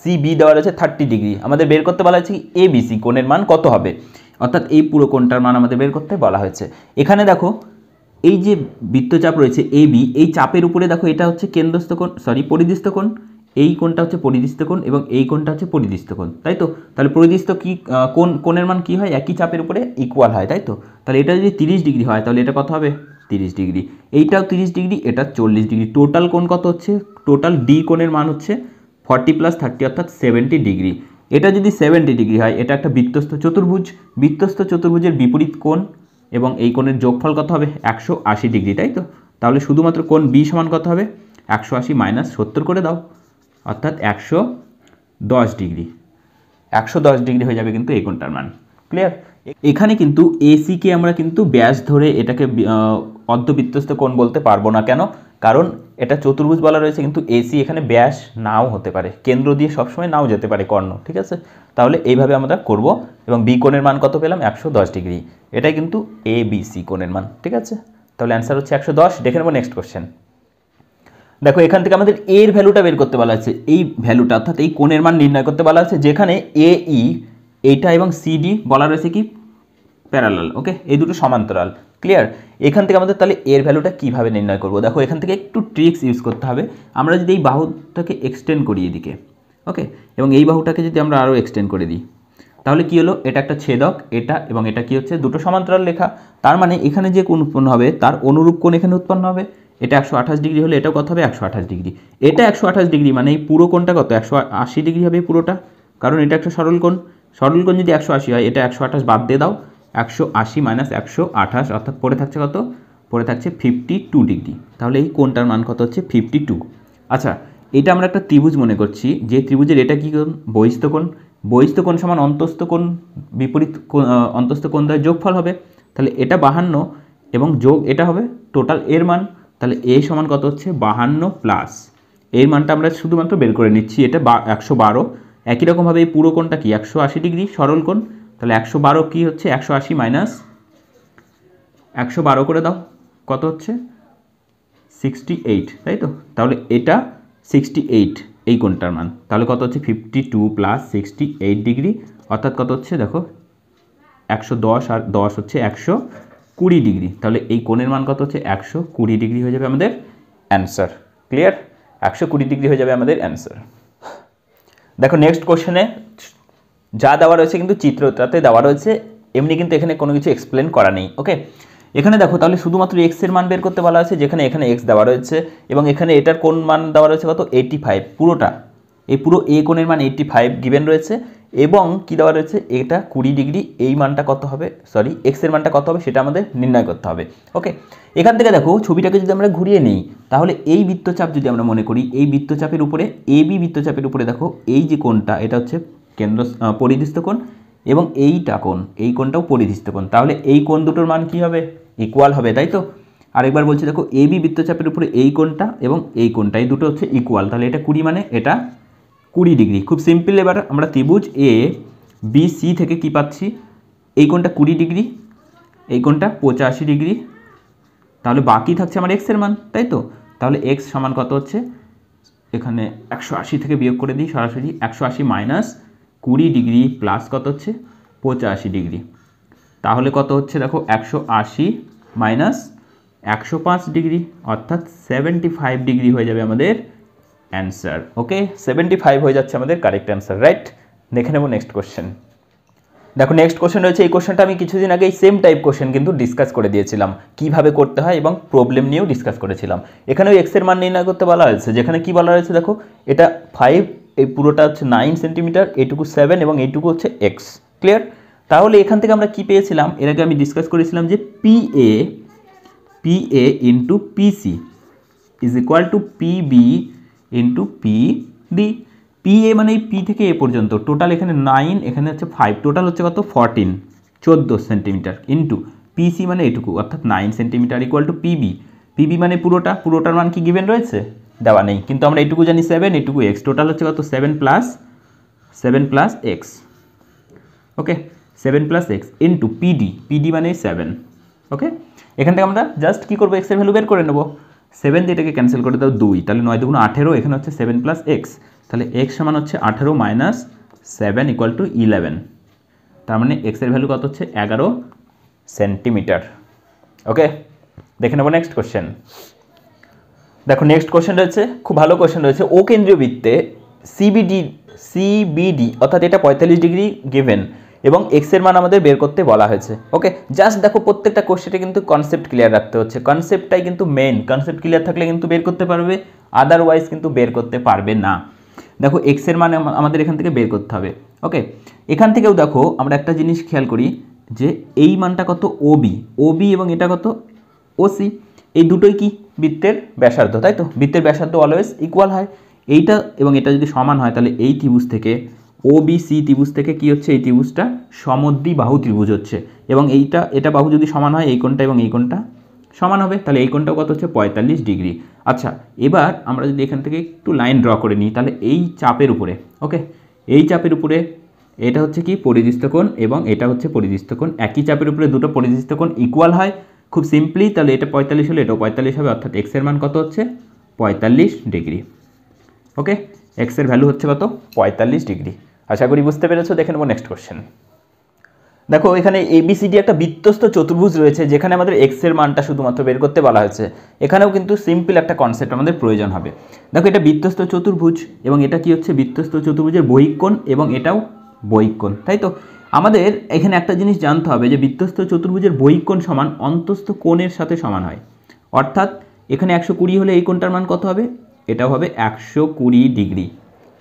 Speaker 1: সিবি দেওয়া রয়েছে থার্টি ডিগ্রি। আমাদের বের করতে বলা হয়েছে কি? এবিসি কোণের মান কত হবে? অর্থাৎ এই পুরো কোণটার মান আমাদের বের করতে বলা হয়েছে। এখানে দেখো এই যে বৃত্তচাপ রয়েছে এ বি এই চাপের উপরে দেখো এটা হচ্ছে কেন্দ্রস্থ কোণ সরি পরিদৃষ্ট কোণ। এই কোণটা হচ্ছে পরিদৃষ্ট কোণ এবং এই কোণটা হচ্ছে পরিদৃষ্ট কোণ, তাই তো? তাহলে পরিদৃষ্ট কি কোন কোণের মান কি হয়? একই চাপের উপরে ইকুয়াল হয়, তাই তো? তাহলে এটা যদি তিরিশ ডিগ্রি হয়, তাহলে এটা কত হবে? তিরিশ ডিগ্রি। এইটাও তিরিশ ডিগ্রি, এটা চল্লিশ ডিগ্রি। টোটাল কোণ কত হচ্ছে? টোটাল ডি কোণের মান হচ্ছে ফর্টি প্লাস থার্টি অর্থাৎ সেভেন্টি ডিগ্রি। এটা যদি সেভেন্টি ডিগ্রি হয়, এটা একটা বৃত্তস্থ চতুর্ভুজ। বৃত্তস্থ চতুর্ভুজের বিপরীত কোণ এবং এই কোণের যোগফল কত হবে? একশো আশি ডিগ্রি, তাই তো? তাহলে শুধুমাত্র কোণ বি সমান কত হবে? একশো আশি মাইনাস সত্তর করে দাও। অর্থাৎ একশো দশ ডিগ্রি। একশো দশ ডিগ্রি হয়ে যাবে কিন্তু এই কোণটার মান। ক্লিয়ার এখানে কিন্তু এসিকে আমরা কিন্তু ব্যাস ধরে এটাকে অর্ধবৃত্তস্থ কোণ বলতে পারব না। কেন? কারণ এটা চতুর্ভুজ বলা রয়েছে, কিন্তু এসি এখানে ব্যাস নাও হতে পারে। কেন্দ্র দিয়ে সবসময় নাও যেতে পারে কর্ণ, ঠিক আছে? তাহলে এইভাবে আমরা করব এবং বি কোণের মান কত পেলাম? একশো দশ ডিগ্রি। এটাই কিন্তু এ বি সি কোণের মান, ঠিক আছে? তাহলে অ্যান্সার হচ্ছে একশো দশ। দেখে নেব নেক্সট কোশ্চেন দেখো, এখান থেকে আমাদের এর ভ্যালুটা বের করতে বলা আছে এই ভ্যালুটা অর্থাৎ এই কোণের মান নির্ণয় করতে বলা আছে যেখানে এ ই এইটা এবং সিডি বলা রয়েছে কি? প্যারালাল ওকে এই দুটো সমান্তরাল। ক্লিয়ার এখান থেকে আমাদের তাহলে এর ভ্যালুটা কীভাবে নির্ণয় করব? দেখো, এখান থেকে একটু ট্রিক্স ইউজ করতে হবে। আমরা যদি এই বাহুটাকে এক্সটেন্ড করি এদিকে ওকে এবং এই বাহুটাকে যদি আমরা আরও এক্সটেন্ড করে দিই, তাহলে কি হলো? এটা একটা ছেদক, এটা এবং এটা কি হচ্ছে? দুটো সমান্তরাল লেখা তার মানে এখানে যে কোণ উৎপন্ন হবে, তার অনুরূপ কোণ এখানে উৎপন্ন হবে। এটা একশো আঠাশ ডিগ্রি হলে এটাও কত হবে? একশো আঠাশ ডিগ্রি। এটা একশো আঠাশ ডিগ্রি মানে এই পুরো কোণটা কত? একশো আশি ডিগ্রি হবে পুরোটা। কারণ এটা একটা সরল কোণ। সরল যদি একশো আশি হয়, এটা একশো আঠাশ বাদ দিয়ে দাও। একশো আশি মাইনাস একশো আঠাশ, অর্থাৎ পড়ে থাকছে কত? পড়ে থাকছে ফিফটি টু ডিগ্রি তাহলে এই কোনটার মান কত হচ্ছে? ফিফটি টু আচ্ছা এটা আমরা একটা ত্রিভুজ মনে করছি। যে ত্রিভুজের এটা কী কোণ? বহিস্থ কোণ। বহিস্থ কোণ সমান অন্তস্থ কোণ, বিপরীত অন্তস্থ কোণ দ্বয় যোগফল হবে। তাহলে এটা বাহান্ন এবং যোগ এটা হবে টোটাল এর মান। তাহলে এ সমান কত হচ্ছে? বাহান্ন প্লাস এর মানটা আমরা শুধুমাত্র বের করে নিচ্ছি। এটা বা, একশো বারো। একই রকমভাবে এই পুরো কোণটা কি? একশো আশি ডিগ্রি সরল কোণ। তাহলে একশো বারো কী হচ্ছে? একশো আশি মাইনাস একশো বারো করে দাও। কত হচ্ছে? সিক্সটি এইট তাই তো? তাহলে এটা সিক্সটি এইট এই কোণটার মান। তাহলে কত হচ্ছে? Fifty two plus sixty eight degree অর্থাৎ কত হচ্ছে? দেখো, একশো দশ আর দশ হচ্ছে একশো কুড়ি ডিগ্রি তাহলে এই কোণের মান কত হচ্ছে? একশো কুড়ি ডিগ্রি হয়ে যাবে আমাদের অ্যান্সার ক্লিয়ার একশো কুড়ি ডিগ্রি হয়ে যাবে আমাদের অ্যান্সার দেখো নেক্সট কোশ্চেনে যা দেওয়া রয়েছে কিন্তু চিত্রটাতে দেওয়া রয়েছে, এমনি কিন্তু এখানে কোনো কিছু এক্সপ্লেন করা নেই ওকে এখানে দেখো, তাহলে শুধুমাত্র এক্সের মান বের করতে বলা হয়েছে, যেখানে এখানে এক্স দেওয়া রয়েছে, এবং এখানে এটার কোন মান দেওয়া রয়েছে কত? এইটি ফাইভ পুরোটা। এই পুরো এ কোণের মান এইটটি ফাইভ গিভেন রয়েছে, এবং কি দেওয়া রয়েছে? এটা কুড়ি ডিগ্রি, এই মানটা কত হবে? সরি এক্সের মানটা কত হবে? সেটা আমাদের নির্ণয় করতে হবে ওকে এখান থেকে দেখো, ছবিটাকে যদি আমরা ঘুরিয়ে নিই, তাহলে এই বৃত্তচাপ যদি আমরা মনে করি, এই বৃত্তচাপের উপরে এ বি বৃত্তচাপের উপরে দেখো, এই যে কোণটা, এটা হচ্ছে কেন্দ্র পরিধিস্থ কোণ এবং এইটা কোণ, এই কোণটাও পরিধিস্থ কোণ। তাহলে এই কোণ দুটোর মান কি হবে? ইকুয়াল হবে, তাই তো? আরেকবার বলছি, দেখো এ বি বৃত্তচাপের উপরে এই কোণটা এবং এই কোণটা, এই দুটো হচ্ছে ইকুয়াল তাহলে এটা কুড়ি মানে এটা কুড়ি ডিগ্রি। খুব সিম্পল এবার আমরা ত্রিভুজ এ বি সি থেকে কি পাচ্ছি? এই কোণটা কুড়ি ডিগ্রি, এই কোণটা পঁচাশি ডিগ্রি। তাহলে বাকি থাকছে আমার এক্সের মান, তাই তো? তাহলে এক্স সমান কত হচ্ছে? এখানে একশো আশি থেকে বিয়োগ করে দিই, সরাসরি একশো আশি মাইনাস কুড়ি ডিগ্রি প্লাস কত হচ্ছে? পঁচাশি ডিগ্রি। তাহলে কত হচ্ছে দেখো? একশো আশি মাইনাস একশো পাঁচ ডিগ্রি, অর্থাৎ সেভেন্টি ফাইভ ডিগ্রি হয়ে যাবে আমাদের অ্যান্সার। ওকে? সেভেন্টি ফাইভ হয়ে যাচ্ছে আমাদের কারেক্ট অ্যান্সার, রাইট? দেখে নেব নেক্সট কোশ্চেন। দেখো, নেক্সট কোশ্চেন রয়েছে। এই কোশ্চেনটা আমি কিছুদিন আগে সেম টাইপ কোশ্চেন কিন্তু ডিসকাস করে দিয়েছিলাম। কীভাবে করতে হয় এবং প্রবলেম নিয়েও ডিসকাস করেছিলাম। এখানেও এক্সের মান নির্ণয় করতে বলা হয়েছে। যেখানে কি বলা হয়েছে দেখো? এটা ফাইভ এই পুরোটা হচ্ছে নাইন সেন্টিমিটার এইটুকু সেভেন এবং এইটুকু হচ্ছে এক্স ক্লিয়ার তাহলে এখান থেকে আমরা কি পেয়েছিলাম? এর আগে আমি ডিসকাস করেছিলাম যে P A P A into PC is equal to P B into P D P A মানে এই পি থেকে এ পর্যন্ত। টোটাল এখানে নাইন এখানে হচ্ছে ফাইভ টোটাল হচ্ছে কত? ফরটিন চোদ্দ সেন্টিমিটার ইন্টু পিসি মানে এটুকু, অর্থাৎ nine centimetre equal to PB PB মানে পুরোটা, পুরোটার মান কি গিভেন রয়েছে? দেওয়া নেই। কিন্তু আমরা এইটুকু জানি সেভেন এইটুকু এক্স টোটাল হচ্ছে কত? Seven plus seven plus X okay seven plus X into PD PD মানে সেভেন ওকে এখান থেকে আমরা জাস্ট কী করব? এক্সের ভ্যালু বের করে নেব। সেভেন দিয়ে এটাকে ক্যান্সেল করে দাও দুই। তাহলে নয় দুগুণ আঠেরো, এখানে হচ্ছে সেভেন প্লাস এক্স তাহলে এক্স সমান হচ্ছে আঠেরো minus seven equal to eleven তার মানে এক্সের ভ্যালু কত হচ্ছে? এগারো সেন্টিমিটার ওকে দেখে নেব নেক্সট কোশ্চেন দেখো নেক্সট কোশ্চেন রয়েছে, খুব ভালো কোশ্চেন রয়েছে। ও কেন্দ্রীয় বৃত্তে সিবিডি সিবিডি অর্থাৎ এটা পঁয়তাল্লিশ ডিগ্রি গিভেন এবং এক্সের মান আমাদের বের করতে বলা হয়েছে। ওকে জাস্ট দেখো প্রত্যেকটা কোশ্চেনে কিন্তু কনসেপ্ট ক্লিয়ার রাখতে হচ্ছে। কনসেপ্টটাই কিন্তু মেন কনসেপ্ট ক্লিয়ার থাকলে কিন্তু বের করতে পারবে আদারওয়াইজ কিন্তু বের করতে পারবে না। দেখো এক্সের মান আমাদের এখান থেকে বের করতে হবে। ওকে এখান থেকেও দেখো আমরা একটা জিনিস খেয়াল করি যে এই মানটা কত ওবি ওবি এবং এটা কত ওসি এই দুটোই কি বৃত্তের ব্যাসার্ধ, তাই তো? বৃত্তের ব্যাসার্ধ অলওয়েজ ইকুয়াল হয়। এইটা এবং এটা যদি সমান হয়, তাহলে এই ত্রিভুজ থেকে ও সি ত্রিভুজ থেকে কি হচ্ছে? এই ত্রিভুজটা সমদ্বি বাহু ত্রিভুজ হচ্ছে। এবং এইটা, এটা বাহু যদি সমান হয়, এই কোণটা এবং এই কোণটা সমান হবে। তাহলে এই কোণটাও কত হচ্ছে? পঁয়তাল্লিশ ডিগ্রি। আচ্ছা এবার আমরা যদি এখান থেকে একটু লাইন ড্র করে নিই, তাহলে এই চাপের উপরে ওকে এই চাপের উপরে, এটা হচ্ছে কি? পরিদৃষ্ট কোণ এবং এটা হচ্ছে পরিদৃষ্ট কোণ। একই চাপের উপরে দুটো পরিদৃষ্ট কোণ ইকুয়াল হয়। খুব সিম্পলি তাহলে এটা পঁয়তাল্লিশ হলে এটাও পঁয়তাল্লিশ হবে, অর্থাৎ এক্সের মান কত হচ্ছে? পঁয়তাল্লিশ ডিগ্রি। ওকে এক্সের ভ্যালু হচ্ছে কত? পঁয়তাল্লিশ ডিগ্রি। আশা করি বুঝতে পেরেছ, দেখে নেব নেক্সট কোশ্চেন দেখো, এখানে এবিসিডি একটা বৃত্তস্থ চতুর্ভুজ রয়েছে, যেখানে আমাদের এক্সের মানটা শুধুমাত্র বের করতে বলা হয়েছে। এখানেও কিন্তু সিম্পল একটা কনসেপ্ট আমাদের প্রয়োজন হবে। দেখো, এটা বৃত্তস্থ চতুর্ভুজ, এবং এটা কি হচ্ছে? বৃত্তস্থ চতুর্ভুজের বহিকোণ, এবং এটাও বহিকোণ, তাই তো? আমাদের এখানে একটা জিনিস জানতে হবে যে বৃত্তস্থ চতুর্ভুজের বহিকোণ সমান অন্তস্থ কোণের সাথে সমান হয়। অর্থাৎ এখানে একশো কুড়ি হলে এই কোণটার মান কত হবে? এটাও হবে একশো কুড়ি ডিগ্রি।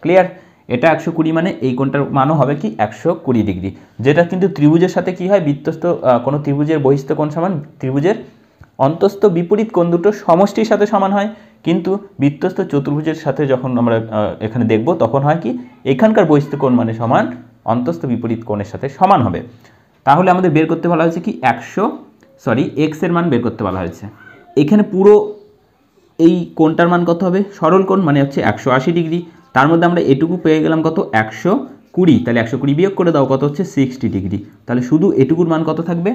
Speaker 1: ক্লিয়ার? এটা একশো কুড়ি মানে এই কোণটার মানও হবে কি? একশো কুড়ি ডিগ্রি। যেটা কিন্তু ত্রিভুজের সাথে কি হয়? বৃত্তস্থ কোনো ত্রিভুজের বহিস্থ কোণ সমান ত্রিভুজের অন্তস্থ বিপরীত কোণ দুটো সমষ্টির সাথে সমান হয়। কিন্তু বৃত্তস্থ চতুর্ভুজের সাথে যখন আমরা এখানে দেখব, তখন হয় কি? এখানকার বহিস্থ কোণ মানে সমান অন্তস্থ বিপরীত কোণের সাথে সমান হবে। তাহলে আমাদের বের করতে বলা হয়েছে কি একশো সরি এক্সের মান বের করতে বলা হয়েছে। এখানে পুরো এই কোণটার মান কত হবে? সরল কোণ মানে হচ্ছে একশো আশি ডিগ্রি। তার মধ্যে আমরা এটুকু পেয়ে গেলাম কত? একশো কুড়ি। তাহলে একশো কুড়ি বিয়োগ করে দাও কত হচ্ছে? Sixty degree. তাহলে শুধু এটুকুর মান কত থাকবে?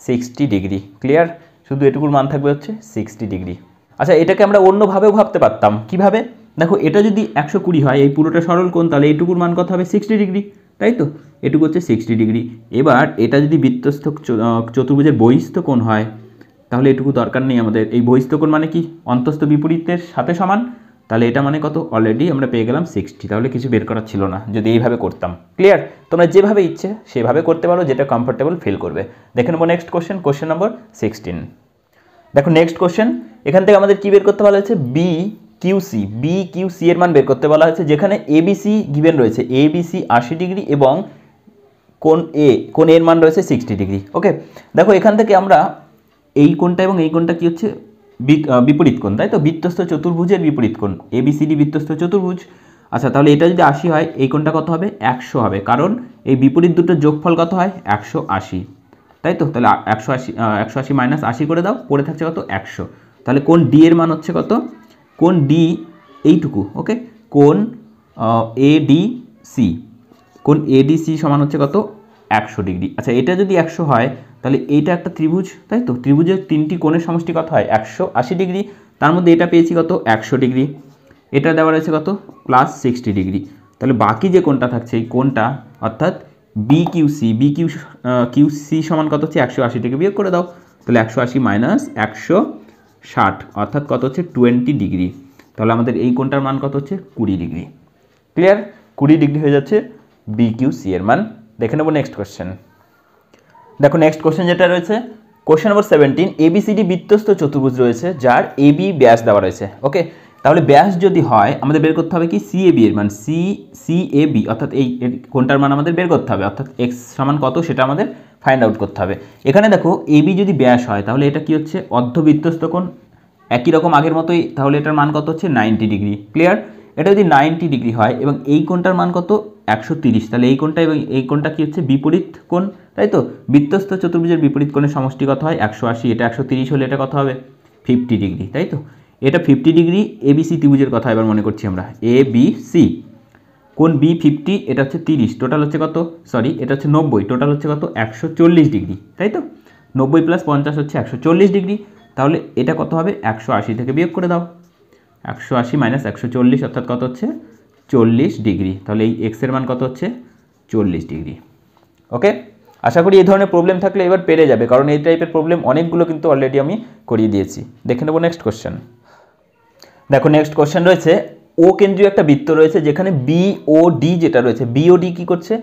Speaker 1: Sixty degree. ক্লিয়ার? শুধু এটুকুর মান থাকবে হচ্ছে সিক্সটি ডিগ্রি। আচ্ছা এটাকে আমরা অন্যভাবেও ভাবতে পারতাম। কীভাবে? দেখো, এটা যদি একশো কুড়ি হয়, এই পুরোটা সরল কোণ, তাহলে এটুকুর মান কত হবে? Sixty degree. তাই তো? এটুকু হচ্ছে সিক্সটি ডিগ্রি এবার এটা যদি বৃত্তস্থ চতুর্ভুজের বহিস্থ কোণ হয়, তাহলে এটুকু দরকার নেই আমাদের। এই বহিস্থ কোণ মানে কি? অন্তস্থ বিপরীতের সাথে সমান। তাহলে এটা মানে কত? অলরেডি আমরা পেয়ে গেলাম সিক্সটি তাহলে কিছু বের করার ছিল না, যদি এইভাবে করতাম। ক্লিয়ার তোমরা যেভাবে ইচ্ছে সেভাবে করতে পারো, যেটা কমফোর্টেবল ফিল করবে। দেখে নেব next question question number sixteen দেখো নেক্সট কোশ্চেন এখান থেকে আমাদের কী বের করতে বলা হয়েছে বি কিউসি বি কিউসি এর মান বের করতে বলা হয়েছে, যেখানে এবিসি গিভেন রয়েছে। এবিসি আশি ডিগ্রি এবং কোন এ কোন এর মান রয়েছে সিক্সটি ডিগ্রি। ওকে? দেখো, এখান থেকে আমরা এই কোণটা এবং এই কোণটা কি হচ্ছে? বিপরীত কোণ, তাই তো? বৃত্তস্থ চতুর্ভুজের বিপরীত কোণ। এবিসিডি বৃত্তস্থ চতুর্ভুজ। আচ্ছা তাহলে এটা যদি আশি হয়, এই কোণটা কত হবে? একশো হবে। কারণ এই বিপরীত দুটোর যোগফল কত হয়? একশো আশি। তাই তো? তাহলে একশো আশি একশো আশি মাইনাস আশি করে দাও, পড়ে থাকছে কত? একশো। তাহলে কোন ডি এর মান হচ্ছে কত? কোন ডি এইটুকু ওকে কোন এ ডি সি কোন এডিসি সমান হচ্ছে কত? একশো ডিগ্রি। আচ্ছা এটা যদি একশো হয়, তাহলে এইটা একটা ত্রিভুজ, তাই তো? ত্রিভুজের তিনটি কোণের সমষ্টি কত হয়? একশো আশি ডিগ্রি। তার মধ্যে এটা পেয়েছি কত? একশো ডিগ্রি। এটা দেওয়া রয়েছে কত? Plus sixty degree. তাহলে বাকি যে কোনটা থাকছে, এই কোনটা অর্থাৎ B QC B Q QC সমান কত হচ্ছে? একশো আশি থেকে বিয়োগ করে দাও। তাহলে একশো আশি মাইনাস একশো ষাট, অর্থাৎ কত হচ্ছে? Twenty degree. তাহলে আমাদের এই কোণটার মান কত হচ্ছে? কুড়ি ডিগ্রি। ক্লিয়ার? কুড়ি ডিগ্রি হয়ে যাচ্ছে বি কিউ সি এর মান। দেখে নেব নেক্সট কোশ্চেন দেখো নেক্সট কোশ্চেন যেটা রয়েছে কোশ্চেন নম্বর সেভেন্টিন এবিসিডি বৃত্তস্থ চতুর্ভুজ রয়েছে, যার এবি ব্যাস দেওয়া রয়েছে। ওকে তাহলে ব্যাস যদি হয়, আমাদের বের করতে হবে কি? সি এ বি এর মান। সি সি এ বি অর্থাৎ এই কোনটার মান আমাদের বের করতে হবে। অর্থাৎ এক্স সমান কত? সেটা আমাদের ফাইন্ড আউট করতে হবে। এখানে দেখো এবি যদি ব্যাস হয়, তাহলে এটা কি হচ্ছে? অর্ধবৃত্তস্থ কোণ। একই রকম আগের মতোই, তাহলে এটার মান কত হচ্ছে? নাইনটি ডিগ্রি ক্লিয়ার এটা যদি নাইনটি ডিগ্রি হয়, এবং এই কোণটার মান কত? একশো তিরিশ। তাহলে এই কোণটা এবং এই কোণটা কি হচ্ছে? বিপরীত কোণ। তাই তো? বৃত্তস্থ চতুর্ভুজের বিপরীত কোণের সমষ্টি কত হয় একশো আশি। এটা একশো তিরিশ হলে এটা কত হবে? ফিফটি ডিগ্রি তাই তো? এটা ফিফটি ডিগ্রি এবিসি ত্রিভুজের কথা এবার মনে করছি আমরা। এ বি সি কোন বি ফিফটি এটা হচ্ছে তিরিশ। টোটাল হচ্ছে কত? সরি এটা হচ্ছে নব্বই। টোটাল হচ্ছে কত? একশো চল্লিশ ডিগ্রি। তাই তো? নব্বই প্লাস পঞ্চাশ হচ্ছে একশো চল্লিশ ডিগ্রি। তাহলে এটা কত হবে? একশো আশি থেকে বিয়োগ করে দাও। একশো আশি মাইনাস একশো চল্লিশ অর্থাৎ কত হচ্ছে? চল্লিশ ডিগ্রি। তাহলে এই এক্সের মান কত হচ্ছে? চল্লিশ ডিগ্রি। ওকে? আশা করি এই ধরনের প্রবলেম থাকলে এবার পেরে যাবে। কারণ এই টাইপের প্রবলেম অনেকগুলো কিন্তু অলরেডি আমি করিয়ে দিয়েছি। দেখে নেব নেক্সট কোশ্চেন দেখো নেক্সট কোশ্চেন রয়েছে ও কেন্দ্রীয় একটা বৃত্ত রয়েছে যেখানে বি ও ডি যেটা রয়েছে। বি ও ডি কী করছে?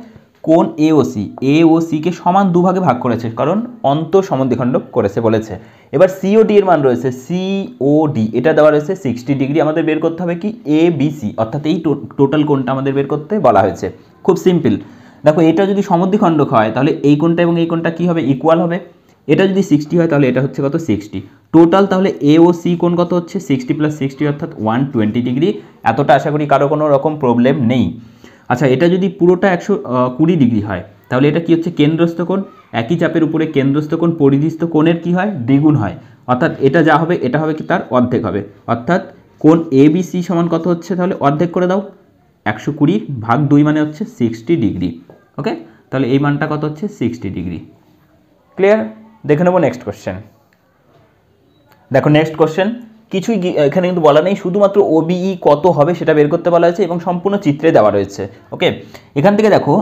Speaker 1: কোন এ ও সি এ ও সিকে সমান দুভাগে ভাগ করেছে, কারণ অন্ত সমদ্বিখণ্ড করেছে বলেছে। এবার সি ও ডি এর মান রয়েছে সি ও ডি এটা দেওয়া রয়েছে সিক্সটি ডিগ্রি আমাদের বের করতে হবে কি? এ বি সি অর্থাৎ এই টোটাল কোণটা আমাদের বের করতে বলা হয়েছে। খুব সিম্পল দেখো, এটা যদি সমদ্বিখণ্ডক হয়, তাহলে এই কোণটা এবং এই কোণটা কী হবে? ইকুয়াল হবে। এটা যদি সিক্সটি হয়, তাহলে এটা হচ্ছে কত? সিক্সটি টোটাল তাহলে এ ও সি কোন কত হচ্ছে? সিক্সটি প্লাস সিক্সটি অর্থাৎ ওয়ান টোয়েন্টি ডিগ্রি এতটা আশা করি কারও কোনো রকম প্রবলেম নেই। আচ্ছা এটা যদি পুরোটা একশো কুড়ি ডিগ্রি হয়, তাহলে এটা কি হচ্ছে? কেন্দ্রস্থ কোণ। একই চাপের উপরে কেন্দ্রস্থ কোণ, পরিধিস্থ কোণের কি হয়? দ্বিগুণ হয়। অর্থাৎ এটা যা হবে, এটা হবে কি তার? অর্ধেক হবে। অর্থাৎ কোণ এ বি সি সমান কত হচ্ছে? তাহলে অর্ধেক করে দাও। একশো কুড়ি ভাগ দুই মানে হচ্ছে সিক্সটি ডিগ্রি ওকে তাহলে এই মানটা কত হচ্ছে? সিক্সটি ডিগ্রি ক্লিয়ার দেখে নেব নেক্সট কোশ্চেন দেখো নেক্সট কোশ্চেন কিছুই এখানে কিন্তু বলা নেই, শুধুমাত্র ওবিই কত হবে সেটা বের করতে বলা হয়েছে এবং সম্পূর্ণ চিত্রে দেওয়া রয়েছে ওকে এখান থেকে দেখো,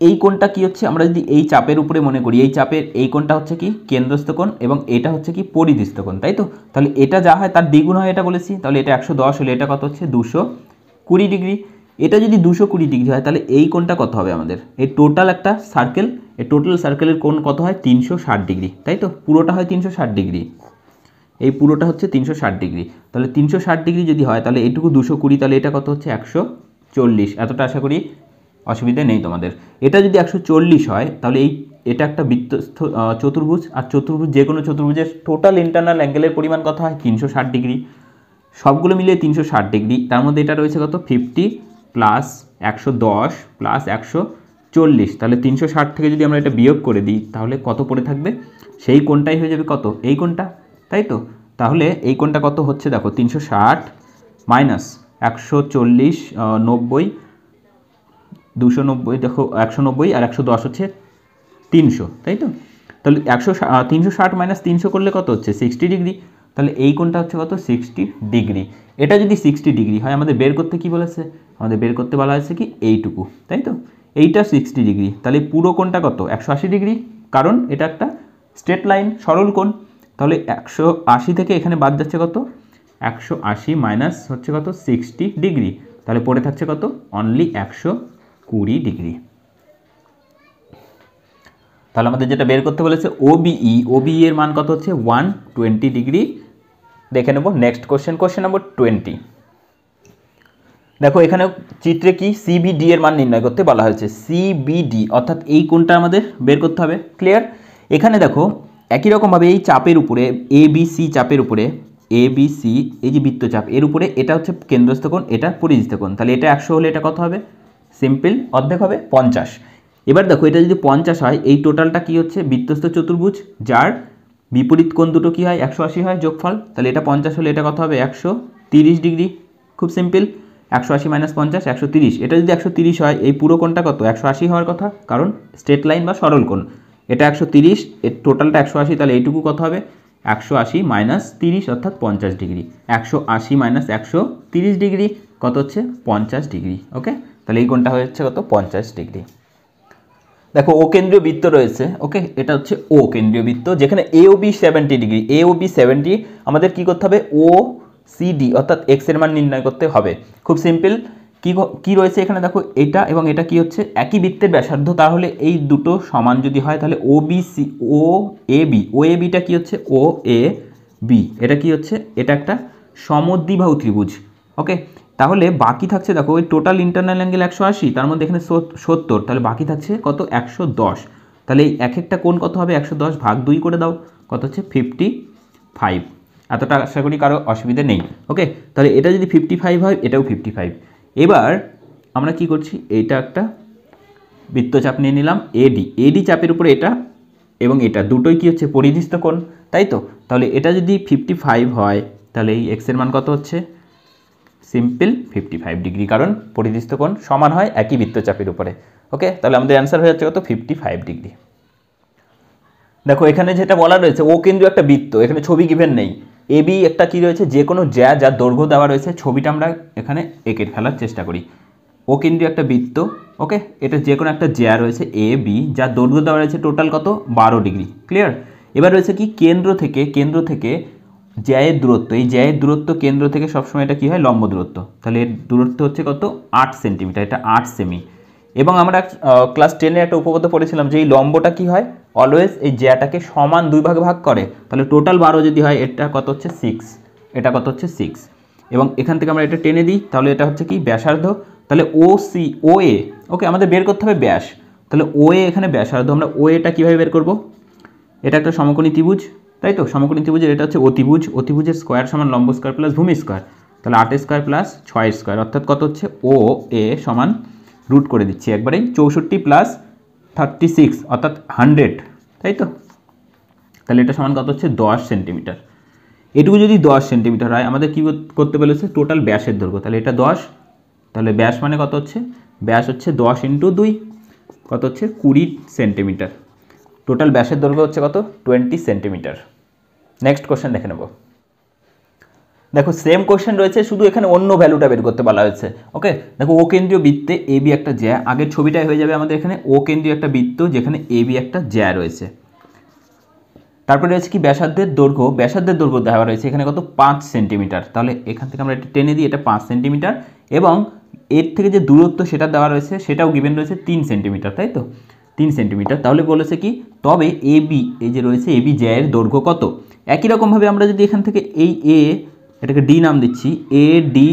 Speaker 1: এই কোণটা কি হচ্ছে? আমরা যদি এই চাপের উপরে মনে করি, এই চাপের, এই কোণটা হচ্ছে কি? কেন্দ্রস্থ কোণ এবং এটা হচ্ছে কি? পরিধিস্থ কোণ, তাই তো? তাহলে এটা যা হয় তার দ্বিগুণ হয় এটা বলেছি, তাহলে এটা একশো দশ হলে এটা কত হচ্ছে? দুশো কুড়ি ডিগ্রি। এটা যদি দুশো কুড়ি ডিগ্রি হয়, তাহলে এই কোণটা কত হবে আমাদের? এই টোটাল একটা সার্কেল এই টোটাল সার্কেলের কোণ কত হয়? তিনশো ষাট ডিগ্রি তাই তো? পুরোটা হয় তিনশো ষাট ডিগ্রি এই পুরোটা হচ্ছে তিনশো ষাট ডিগ্রি তাহলে তিনশো ষাট ডিগ্রি যদি হয়, তাহলে এটুকু দুশো কুড়ি, তাহলে এটা কত হচ্ছে? একশো চল্লিশ। এতটা আশা করি অসুবিধা নেই তোমাদের। এটা যদি একশো চল্লিশ হয়, তাহলে এই, এটা একটা বৃত্তস্থ চতুর্ভুজ। আর চতুর্ভুজ, যে কোনো চতুর্ভুজের টোটাল ইন্টারনাল অ্যাঙ্গেলের পরিমাণ কত হয়? তিনশো ষাট ডিগ্রি সবগুলো মিলিয়ে তিনশো ষাট ডিগ্রি তার মধ্যে এটা রয়েছে কত? ফিফটি প্লাস একশো দশ প্লাস একশো চল্লিশ, তাহলে তিনশো ষাট থেকে যদি আমরা এটা বিয়োগ করে দিই, তাহলে কত পড়ে থাকবে? সেই কোণটাই হয়ে যাবে কত? এই কোণটা, তাই তো? তাহলে এই কোণটা কত হচ্ছে? দেখো, তিনশো ষাট মাইনাস একশো চল্লিশ নব্বই, দুশো নব্বই, দেখো, একশো নব্বই আর একশো দশ হচ্ছে তিনশো, তাই তো? তাহলে একশো তিনশো ষাট মাইনাস তিনশো করলে কত হচ্ছে? সিক্সটি ডিগ্রি তাহলে এই কোণটা হচ্ছে কত? সিক্সটি ডিগ্রি এটা যদি সিক্সটি ডিগ্রি হয়, আমাদের বের করতে কি বলেছে? আমাদের বের করতে বলা হয়েছে কি এইটুকু, তাই তো? এইটা সিক্সটি ডিগ্রি তাহলে পুরো কোণটা কত? একশো আশি ডিগ্রি কারণ এটা একটা স্ট্রেট লাইন সরল কোণ। তাহলে একশো আশি থেকে এখানে বাদ যাচ্ছে কত? একশো আশি মাইনাস হচ্ছে কত? সিক্সটি ডিগ্রি তাহলে পড়ে থাকছে কত? অনলি একশো কুড়ি ডিগ্রি তাহলে আমাদের যেটা বের করতে বলেছে ওবিই ওবিই এর মান কত হচ্ছে? ওয়ান টোয়েন্টি ডিগ্রি দেখে নেব next question question number twenty. দেখো, এখানে চিত্রে কি সিবিডি এর মান নির্ণয় করতে বলা হয়েছে। সিবিডি অর্থাৎ এই কোনটা আমাদের বের করতে হবে ক্লিয়ার এখানে দেখো, একই রকমভাবে এই চাপের উপরে এ বি সি চাপের উপরে এ বি সি এই যে বৃত্তচাপ এর উপরে এটা হচ্ছে কেন্দ্রস্থ কোণ, এটা পরিস্থ কোণ। তাহলে এটা একশো হলে এটা কত হবে? সিম্পল অর্ধেক হবে পঞ্চাশ। এবার দেখো, এটা যদি পঞ্চাশ হয়, এই টোটালটা কি হচ্ছে? বৃত্তস্থ চতুর্ভুজ, যার বিপরীত কোণ দুটো কী হয়? একশো আশি হয় যোগফল। তাহলে এটা পঞ্চাশ হলে এটা কত হবে? একশো তিরিশ ডিগ্রি। খুব সিম্পল। একশো আশি মাইনাস পঞ্চাশ, একশো তিরিশ। এটা যদি একশো তিরিশ হয়, এই পুরো কোণটা কত? একশো আশি হওয়ার কথা। কারণ স্ট্রেট লাইন বা সরল কোণ। এটা একশো তিরিশ, এর টোটালটা একশো আশি, তাহলে এইটুকু কত হবে? একশো আশি মাইনাস তিরিশ, অর্থাৎ পঞ্চাশ ডিগ্রি। একশো আশি মাইনাস একশো তিরিশ ডিগ্রি, কত হচ্ছে? পঞ্চাশ ডিগ্রি। ওকে? তাহলে এই কোণটা হচ্ছে কত? পঞ্চাশ ডিগ্রি। দেখো ও কেন্দ্রীয় বৃত্ত রয়েছে ওকে এটা হচ্ছে ও কেন্দ্রীয় বৃত্ত, যেখানে A O B seventy degree A O B seventy আমাদের কি করতে হবে? ও সিডি অর্থাৎ এক্সের মান নির্ণয় করতে হবে। খুব সিম্পল কি কি রয়েছে এখানে? দেখো, এটা এবং এটা কি হচ্ছে? একই বৃত্তের ব্যাসার্ধ, তাহলে এই দুটো সমান যদি হয়, তাহলে O B C O A B O A beta কি হচ্ছে? ও এ বি এটা কি হচ্ছে? এটা একটা সমদ্বিবাহু ত্রিভুজ ওকে তাহলে বাকি থাকছে, দেখো, ওই টোটাল ইন্টারনাল অ্যাঙ্গেল একশো আশি, তার মধ্যে এখানে সত্তর, তাহলে বাকি থাকছে কত? একশো দশ। তাহলে এই এক একটা কোণ কত হবে? একশো দশ ভাগ দুই করে দাও, কত হচ্ছে? ফিফটি ফাইভ এতটা আশা করি কারও অসুবিধে নেই। ওকে? তাহলে এটা যদি ফিফটি ফাইভ হয়, এটাও ফিফটি ফাইভ এবার আমরা কি করছি? এইটা একটা বৃত্তচাপ নিয়ে নিলাম এডি এডি চাপের উপরে এটা এবং এটা, দুটোই কি হচ্ছে? পরিধিস্থ কোণ, তাই তো? তাহলে এটা যদি ফিফটি ফাইভ হয়, তাহলে এই এক্সের মান কত হচ্ছে? সিম্পল ফিফটি ফাইভ ডিগ্রি কারণ পরিধিস্থ কোণ সমান হয় একই বৃত্তচাপের উপরে। ওকে তাহলে আমাদের অ্যান্সার হয়ে যাচ্ছে কত? Fifty five degree. দেখো, এখানে যেটা বলা রয়েছে, ও কিন্তু একটা বৃত্ত, এখানে ছবি গিভেন নেই। এবি একটা কি রয়েছে? যে কোনো জ্যা যার দৈর্ঘ্য দেওয়া রয়েছে, ছবিটা আমরা এখানে এঁকে ফেলার চেষ্টা করি। ও কিন্তু একটা বৃত্ত ওকে এটা যে কোনো একটা জ্যা রয়েছে এ বি যার দৈর্ঘ্য দেওয়া রয়েছে টোটাল কত? বারো ডিগ্রি। ক্লিয়ার এবার রয়েছে কি? কেন্দ্র থেকে কেন্দ্র থেকে জ্যায়ের দূরত্ব, এই জ্যায়ের দূরত্ব কেন্দ্র থেকে সবসময় এটা কী হয়? লম্ব দূরত্ব। তাহলে এর দূরত্ব হচ্ছে কত? আট সেন্টিমিটার, এটা আট সেমি। এবং আমরা ক্লাস টেনে একটা উপপাদ্য পড়েছিলাম যে এই লম্বটা কি হয়? অলওয়েজ এই জ্যাটাকে সমান দুই ভাগে ভাগ করে। তাহলে টোটাল বারো যদি হয়, এটা কত হচ্ছে? সিক্স এটা কত হচ্ছে? সিক্স এবং এখান থেকে আমরা এটা টেনে দিই, তাহলে এটা হচ্ছে কি? ব্যাসার্ধ। তাহলে ও সি ও এ ওকে, আমাদের বের করতে হবে ব্যাস। তাহলে ও এ এখানে ব্যাসার্ধ। আমরা ও এটা কীভাবে বের করব? এটা একটা সমকোণী ত্রিভুজ। তাই তো? সমকোণী ত্রিভুজের এটা হচ্ছে অতিভুজ। অতিভুজের স্কোয়ার সমান লম্ব স্কোয়ার প্লাস ভূমি স্কোয়ার তাহলে আট স্কোয়ার প্লাস ছয় স্কোয়ার অর্থাৎ কত হচ্ছে? ও, এ সমান রুট করে দিচ্ছি। একবারেই চৌষট্টি প্লাস থার্টি সিক্স অর্থাৎ হান্ড্রেড তাই তো? তাহলে এটা সমান কত হচ্ছে? দশ সেন্টিমিটার এটুকু যদি দশ সেন্টিমিটার হয়, আমাদের কী করতে বলেছে? টোটাল ব্যাসের দৈর্ঘ্য। তাহলে এটা দশ। তাহলে ব্যাস মানে কত হচ্ছে? ব্যাস হচ্ছে দশ ইন্টু দুই। কত হচ্ছে? কুড়ি সেন্টিমিটার টোটাল ব্যাসের দৈর্ঘ্য হচ্ছে কত? টোয়েন্টি সেন্টিমিটার নেক্সট কোশ্চেন দেখে নেব। দেখো সেম কোশ্চেন রয়েছে, শুধু এখানে অন্য ভ্যালুটা বের করতে বলা হয়েছে। ওকে দেখো ও কেন্দ্রীয় বৃত্তে এ বি একটা জ্যা, আগের ছবিটাই হয়ে যাবে আমাদের এখানে। ও কেন্দ্রীয় একটা বৃত্ত, যেখানে এ বি একটা জ্যা রয়েছে। তারপরে রয়েছে কি? ব্যাসার্ধের দৈর্ঘ্য। ব্যাসার্ধের দৈর্ঘ্য দেওয়া রয়েছে এখানে কত? পাঁচ সেন্টিমিটার তাহলে এখান থেকে আমরা এটা টেনে দিই, এটা পাঁচ সেন্টিমিটার এবং এর থেকে যে দূরত্ব সেটা দেওয়া রয়েছে, সেটাও গিভেন রয়েছে তিন সেন্টিমিটার তাই তো? তিন সেন্টিমিটার তাহলে বলেছে কি? তবে এ, বি, এই যে রয়েছে, এ, বি জ্যায়ের দৈর্ঘ্য কত? একই রকমভাবে আমরা যদি এখান থেকে এই, এ, এটাকে ডি নাম দিচ্ছি, এ, D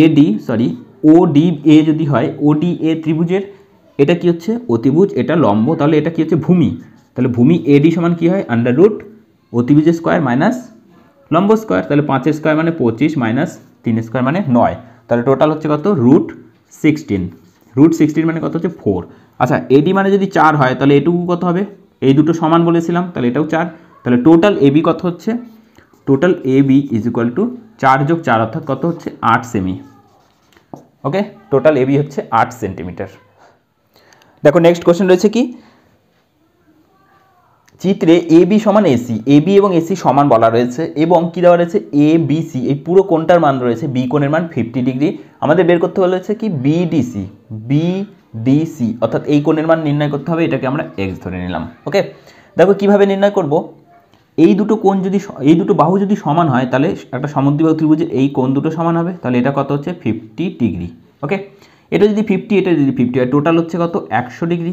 Speaker 1: A, D sorry O, D, A যদি হয়, ও, ডি, এ ত্রিভুজের, এটা কি হচ্ছে? অতিভুজ এটা লম্ব, তাহলে এটা কি হচ্ছে? ভূমি। তাহলে ভূমি এডি সমান কী হয়? আন্ডার রুট অতিভুজের স্কোয়ার মাইনাস লম্ব স্কোয়ার তাহলে পাঁচের স্কোয়ার মানে পঁচিশ মাইনাস তিন স্কোয়ার মানে নয়। তাহলে টোটাল হচ্ছে কত? রুট সিক্সটিন রুট সিক্সটিন মানে কত হচ্ছে? ফোর আচ্ছা এডি মানে যদি চার হয়, তাহলে এটুকু কত হবে? এই দুটো সমান বলেছিলাম, তাহলে এটাও চার। তাহলে টোটাল এবি কত হচ্ছে? Total A B is equal to চার যোগ চার অর্থাৎ কত হচ্ছে? আট সেমি ওকে টোটাল এবি হচ্ছে আট সেন্টিমিটার দেখো নেক্সট কোশ্চেন রয়েছে কি? চিত্রে এ বি সমান এসি এ বি এবং এসি সমান বলা রয়েছে এবং কী দেওয়া রয়েছে? এ বি সি এই পুরো কোনটার মান রয়েছে বি কোণের মান ফিফটি ডিগ্রি আমাদের বের করতে বলেছে কি? বিডিসি বিডিসি অর্থাৎ এই কোণের মান নির্ণয় করতে হবে, এটাকে আমরা এক্স ধরে নিলাম ওকে দেখো কীভাবে নির্ণয় করব? এই দুটো কোণ যদি এই দুটো বাহু যদি সমান হয়, তাহলে একটা সমদ্বিবাহু ত্রিভুজের এই কোণ দুটো সমান হবে, তাহলে এটা কত হচ্ছে? ফিফটি ডিগ্রি ওকে এটা যদি ফিফটি এটা যদি ফিফটি হয় টোটাল হচ্ছে কত? একশো ডিগ্রি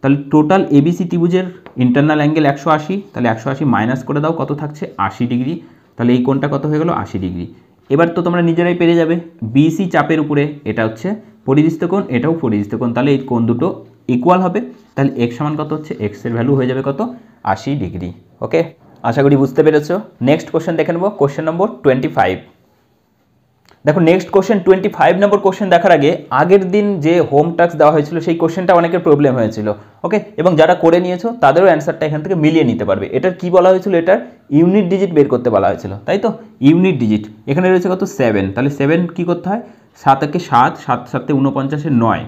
Speaker 1: তাহলে টোটাল এবিসি ত্রিভুজের ইন্টারনাল অ্যাঙ্গেল একশো আশি, তাহলে একশো আশি মাইনাস করে দাও, কত থাকছে? আশি ডিগ্রি তাহলে এই কোণটা কত হয়ে গেল? আশি ডিগ্রি এবার তো তোমরা নিজেরাই পেরে যাবে। বিসি চাপের উপরে, এটা হচ্ছে পরিদিষ্ট কোণ এটাও পরিদিষ্ট কোণ তাহলে এই কোণ দুটো ইকুয়াল হবে। তাহলে এক্স সমান কত হচ্ছে? এক্সের ভ্যালু হয়ে যাবে কত? আশি ডিগ্রি। ওকে আশা করি বুঝতে পেরেছ। নেক্সট কোশ্চেন দেখে নেব। কোশ্চেন নম্বর টোয়েন্টি ফাইভ দেখো next question twenty five number question দেখার আগে আগের দিন যে হোম টাস্ক দেওয়া হয়েছিল, সেই কোশ্চেনটা অনেকের প্রবলেম হয়েছিল। ওকে এবং যারা করে নিয়েছো, তাদেরও অ্যান্সারটা এখান থেকে মিলিয়ে নিতে পারবে। এটার কি বলা হয়েছিল? এটার ইউনিট ডিজিট বের করতে বলা হয়েছিল। তাই তো? ইউনিট ডিজিট এখানে রয়েছে কত? সেভেন তাহলে সেভেন কী করতে হয়? সাত একে সাত সাত সাতে উনপঞ্চাশের নয়,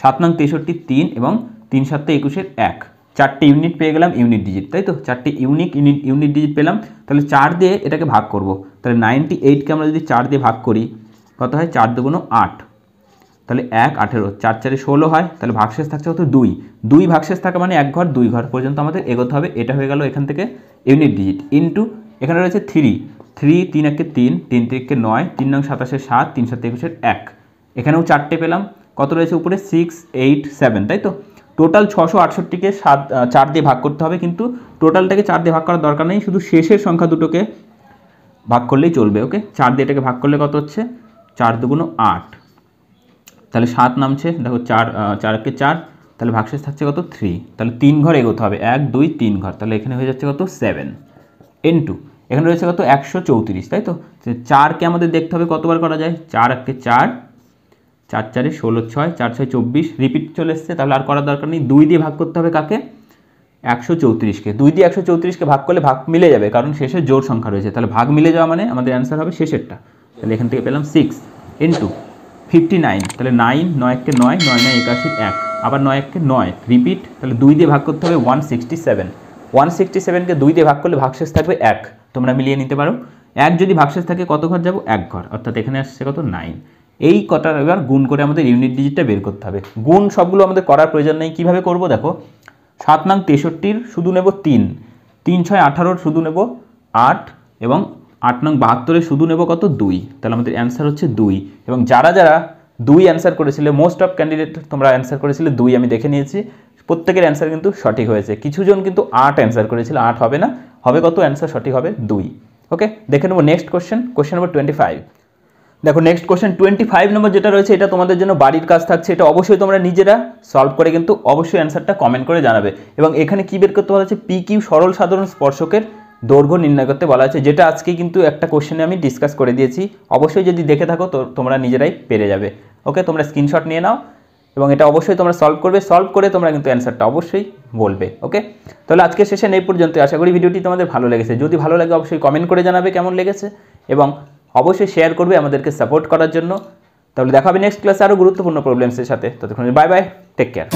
Speaker 1: সাত নং তেষট্টি তিন এবং তিন সাতে একুশের এক। চারটে ইউনিট পেয়ে গেলাম ইউনিট ডিজিট তাই তো? চারটে ইউনিক ইউনিট ইউনিট ডিজিট পেলাম। তাহলে চার দিয়ে এটাকে ভাগ করব। তাহলে নাইনটি এইটকে আমরা যদি চার দিয়ে ভাগ করি, কত হয়? চার দুগুণ আট। তাহলে এক, আঠেরো। চার, চারে ষোলো হয়, তাহলে ভাগশেষ থাকছে কত? দুই। দুই ভাগশেষ থাকা মানে এক ঘর, দুই ঘর পর্যন্ত আমাদের এগোতে হবে। এটা হয়ে গেল এখান থেকে ইউনিট ডিজিট ইন্টু এখানে রয়েছে থ্রি থ্রি তিন একে তিন তিন তিনকে নয়, তিন নং সাতাশে সাত, তিন সাত একুশের এক। এখানেও চারটে পেলাম। কত রয়েছে উপরে? সিক্স, এইট, সেভেন, তাই তো? টোটাল ছশো আটষট্টিকে সাত চার দিয়ে ভাগ করতে হবে কিন্তু টোটালটাকে চার দিয়ে ভাগ করার দরকার নেই। শুধু শেষের সংখ্যা দুটোকে ভাগ করলেই চলবে, ওকে? চার দিয়ে এটাকে ভাগ করলে কত হচ্ছে? চার দুগুণ আট। তাহলে সাত নামছে, দেখো চার চারকে চার তাহলে ভাগশেষ থাকছে কত? থ্রি। তাহলে তিন ঘর এগোতে হবে। এক, দুই, তিন ঘর। তাহলে এখানে হয়ে যাচ্ছে কত? সেভেন। এন টু এখানে রয়েছে কত? একশো চৌত্রিশ, তাই তো? চারকে আমাদের দেখতে হবে, কতবার করা যায়? চার, একে চার চার, চারে ষোলো, ছয়, চার, ছয়, চব্বিশ। রিপিট চলে এসছে, তাহলে আর করার দরকার নেই। দুই দিয়ে ভাগ করতে হবে কাকে? একশো চৌত্রিশকে। দুই দিয়ে একশো চৌত্রিশকে ভাগ করলে ভাগ মিলে যাবে, কারণ শেষে জোর সংখ্যা রয়েছে। তাহলে ভাগ মিলে যাওয়া মানে আমাদের অ্যান্সার হবে শেষেরটা। তাহলে এখান থেকে পেলাম সিক্স ইন্টু ফিফটি নাইন তাহলে নাইন নয় এককে নয় নয় নয় একাশি এক। আবার নয় এককে নয়। রিপিট, তাহলে দুই দিয়ে ভাগ করতে হবে one sixty seven one sixty সেভেনকে দুই দিয়ে ভাগ করলে ভাগশেষ থাকবে এক। তোমরা মিলিয়ে নিতে পারো। এক যদি ভাগশেষ থাকে, কত ঘর যাব? এক ঘর। অর্থাৎ এখানে আসছে কত? নাইন। এই কটার এবার গুণ করে আমাদের ইউনিট ডিজিটটা বের করতে হবে। গুণ সবগুলো আমাদের করার প্রয়োজন নেই। কীভাবে করব দেখো? সাত নং তেষট্টির শুধু নেব তিন। তিন ছয় আঠারোর শুধু নেব আট এবং আট নং বাহাত্তরের শুধু নেব কত? দুই। তাহলে আমাদের অ্যান্সার হচ্ছে দুই। এবং যারা যারা দুই অ্যান্সার করেছিলে মোস্ট অফ ক্যান্ডিডেট তোমরা অ্যান্সার করেছিলে দুই। আমি দেখে নিয়েছি। প্রত্যেকের অ্যান্সার কিন্তু সঠিক হয়েছে। কিছুজন কিন্তু আট অ্যান্সার করেছিল। আট হবে না। হবে কত? অ্যান্সার সঠিক হবে দুই। ওকে দেখে নেব next question question number twenty five দেখো next question twenty five number যেটা রয়েছে, এটা তোমাদের জন্য বাড়ির কাজ থাকছে, এটা অবশ্যই তোমরা নিজেরা সলভ করে কিন্তু অবশ্যই অ্যান্সারটা কমেন্ট করে জানাবে। এবং এখানে কি বের করতে বলা হচ্ছে পি কিউ সরল সাধারণ স্পর্শকের দৈর্ঘ্য নির্ণয় করতে বলা হয়েছে, যেটা আজকে কিন্তু একটা কোশ্চেনে আমি ডিসকাস করে দিয়েছি। অবশ্যই যদি দেখে থাকো, তো তোমরা নিজেরাই পেরে যাবে। ওকে তোমরা স্ক্রিনশট নিয়ে নাও। এবং এটা অবশ্যই তোমরা সলভ করবে। সলভ করে তোমরা কিন্তু অ্যান্সারটা অবশ্যই বলবে ওকে তাহলে আজকে সেশন এই পর্যন্ত আশা করি ভিডিওটি তোমাদের ভালো লেগেছে। যদি ভালো লাগে, অবশ্যই কমেন্ট করে জানাবে কেমন লেগেছে এবং অবশ্যই শেয়ার করবে আমাদেরকে সাপোর্ট করার জন্য। তাহলে দেখাবে নেক্সট ক্লাসে আরও গুরুত্বপূর্ণ প্রবলেমসের সাথে। ততক্ষণ বাই বাই টেক কেয়ার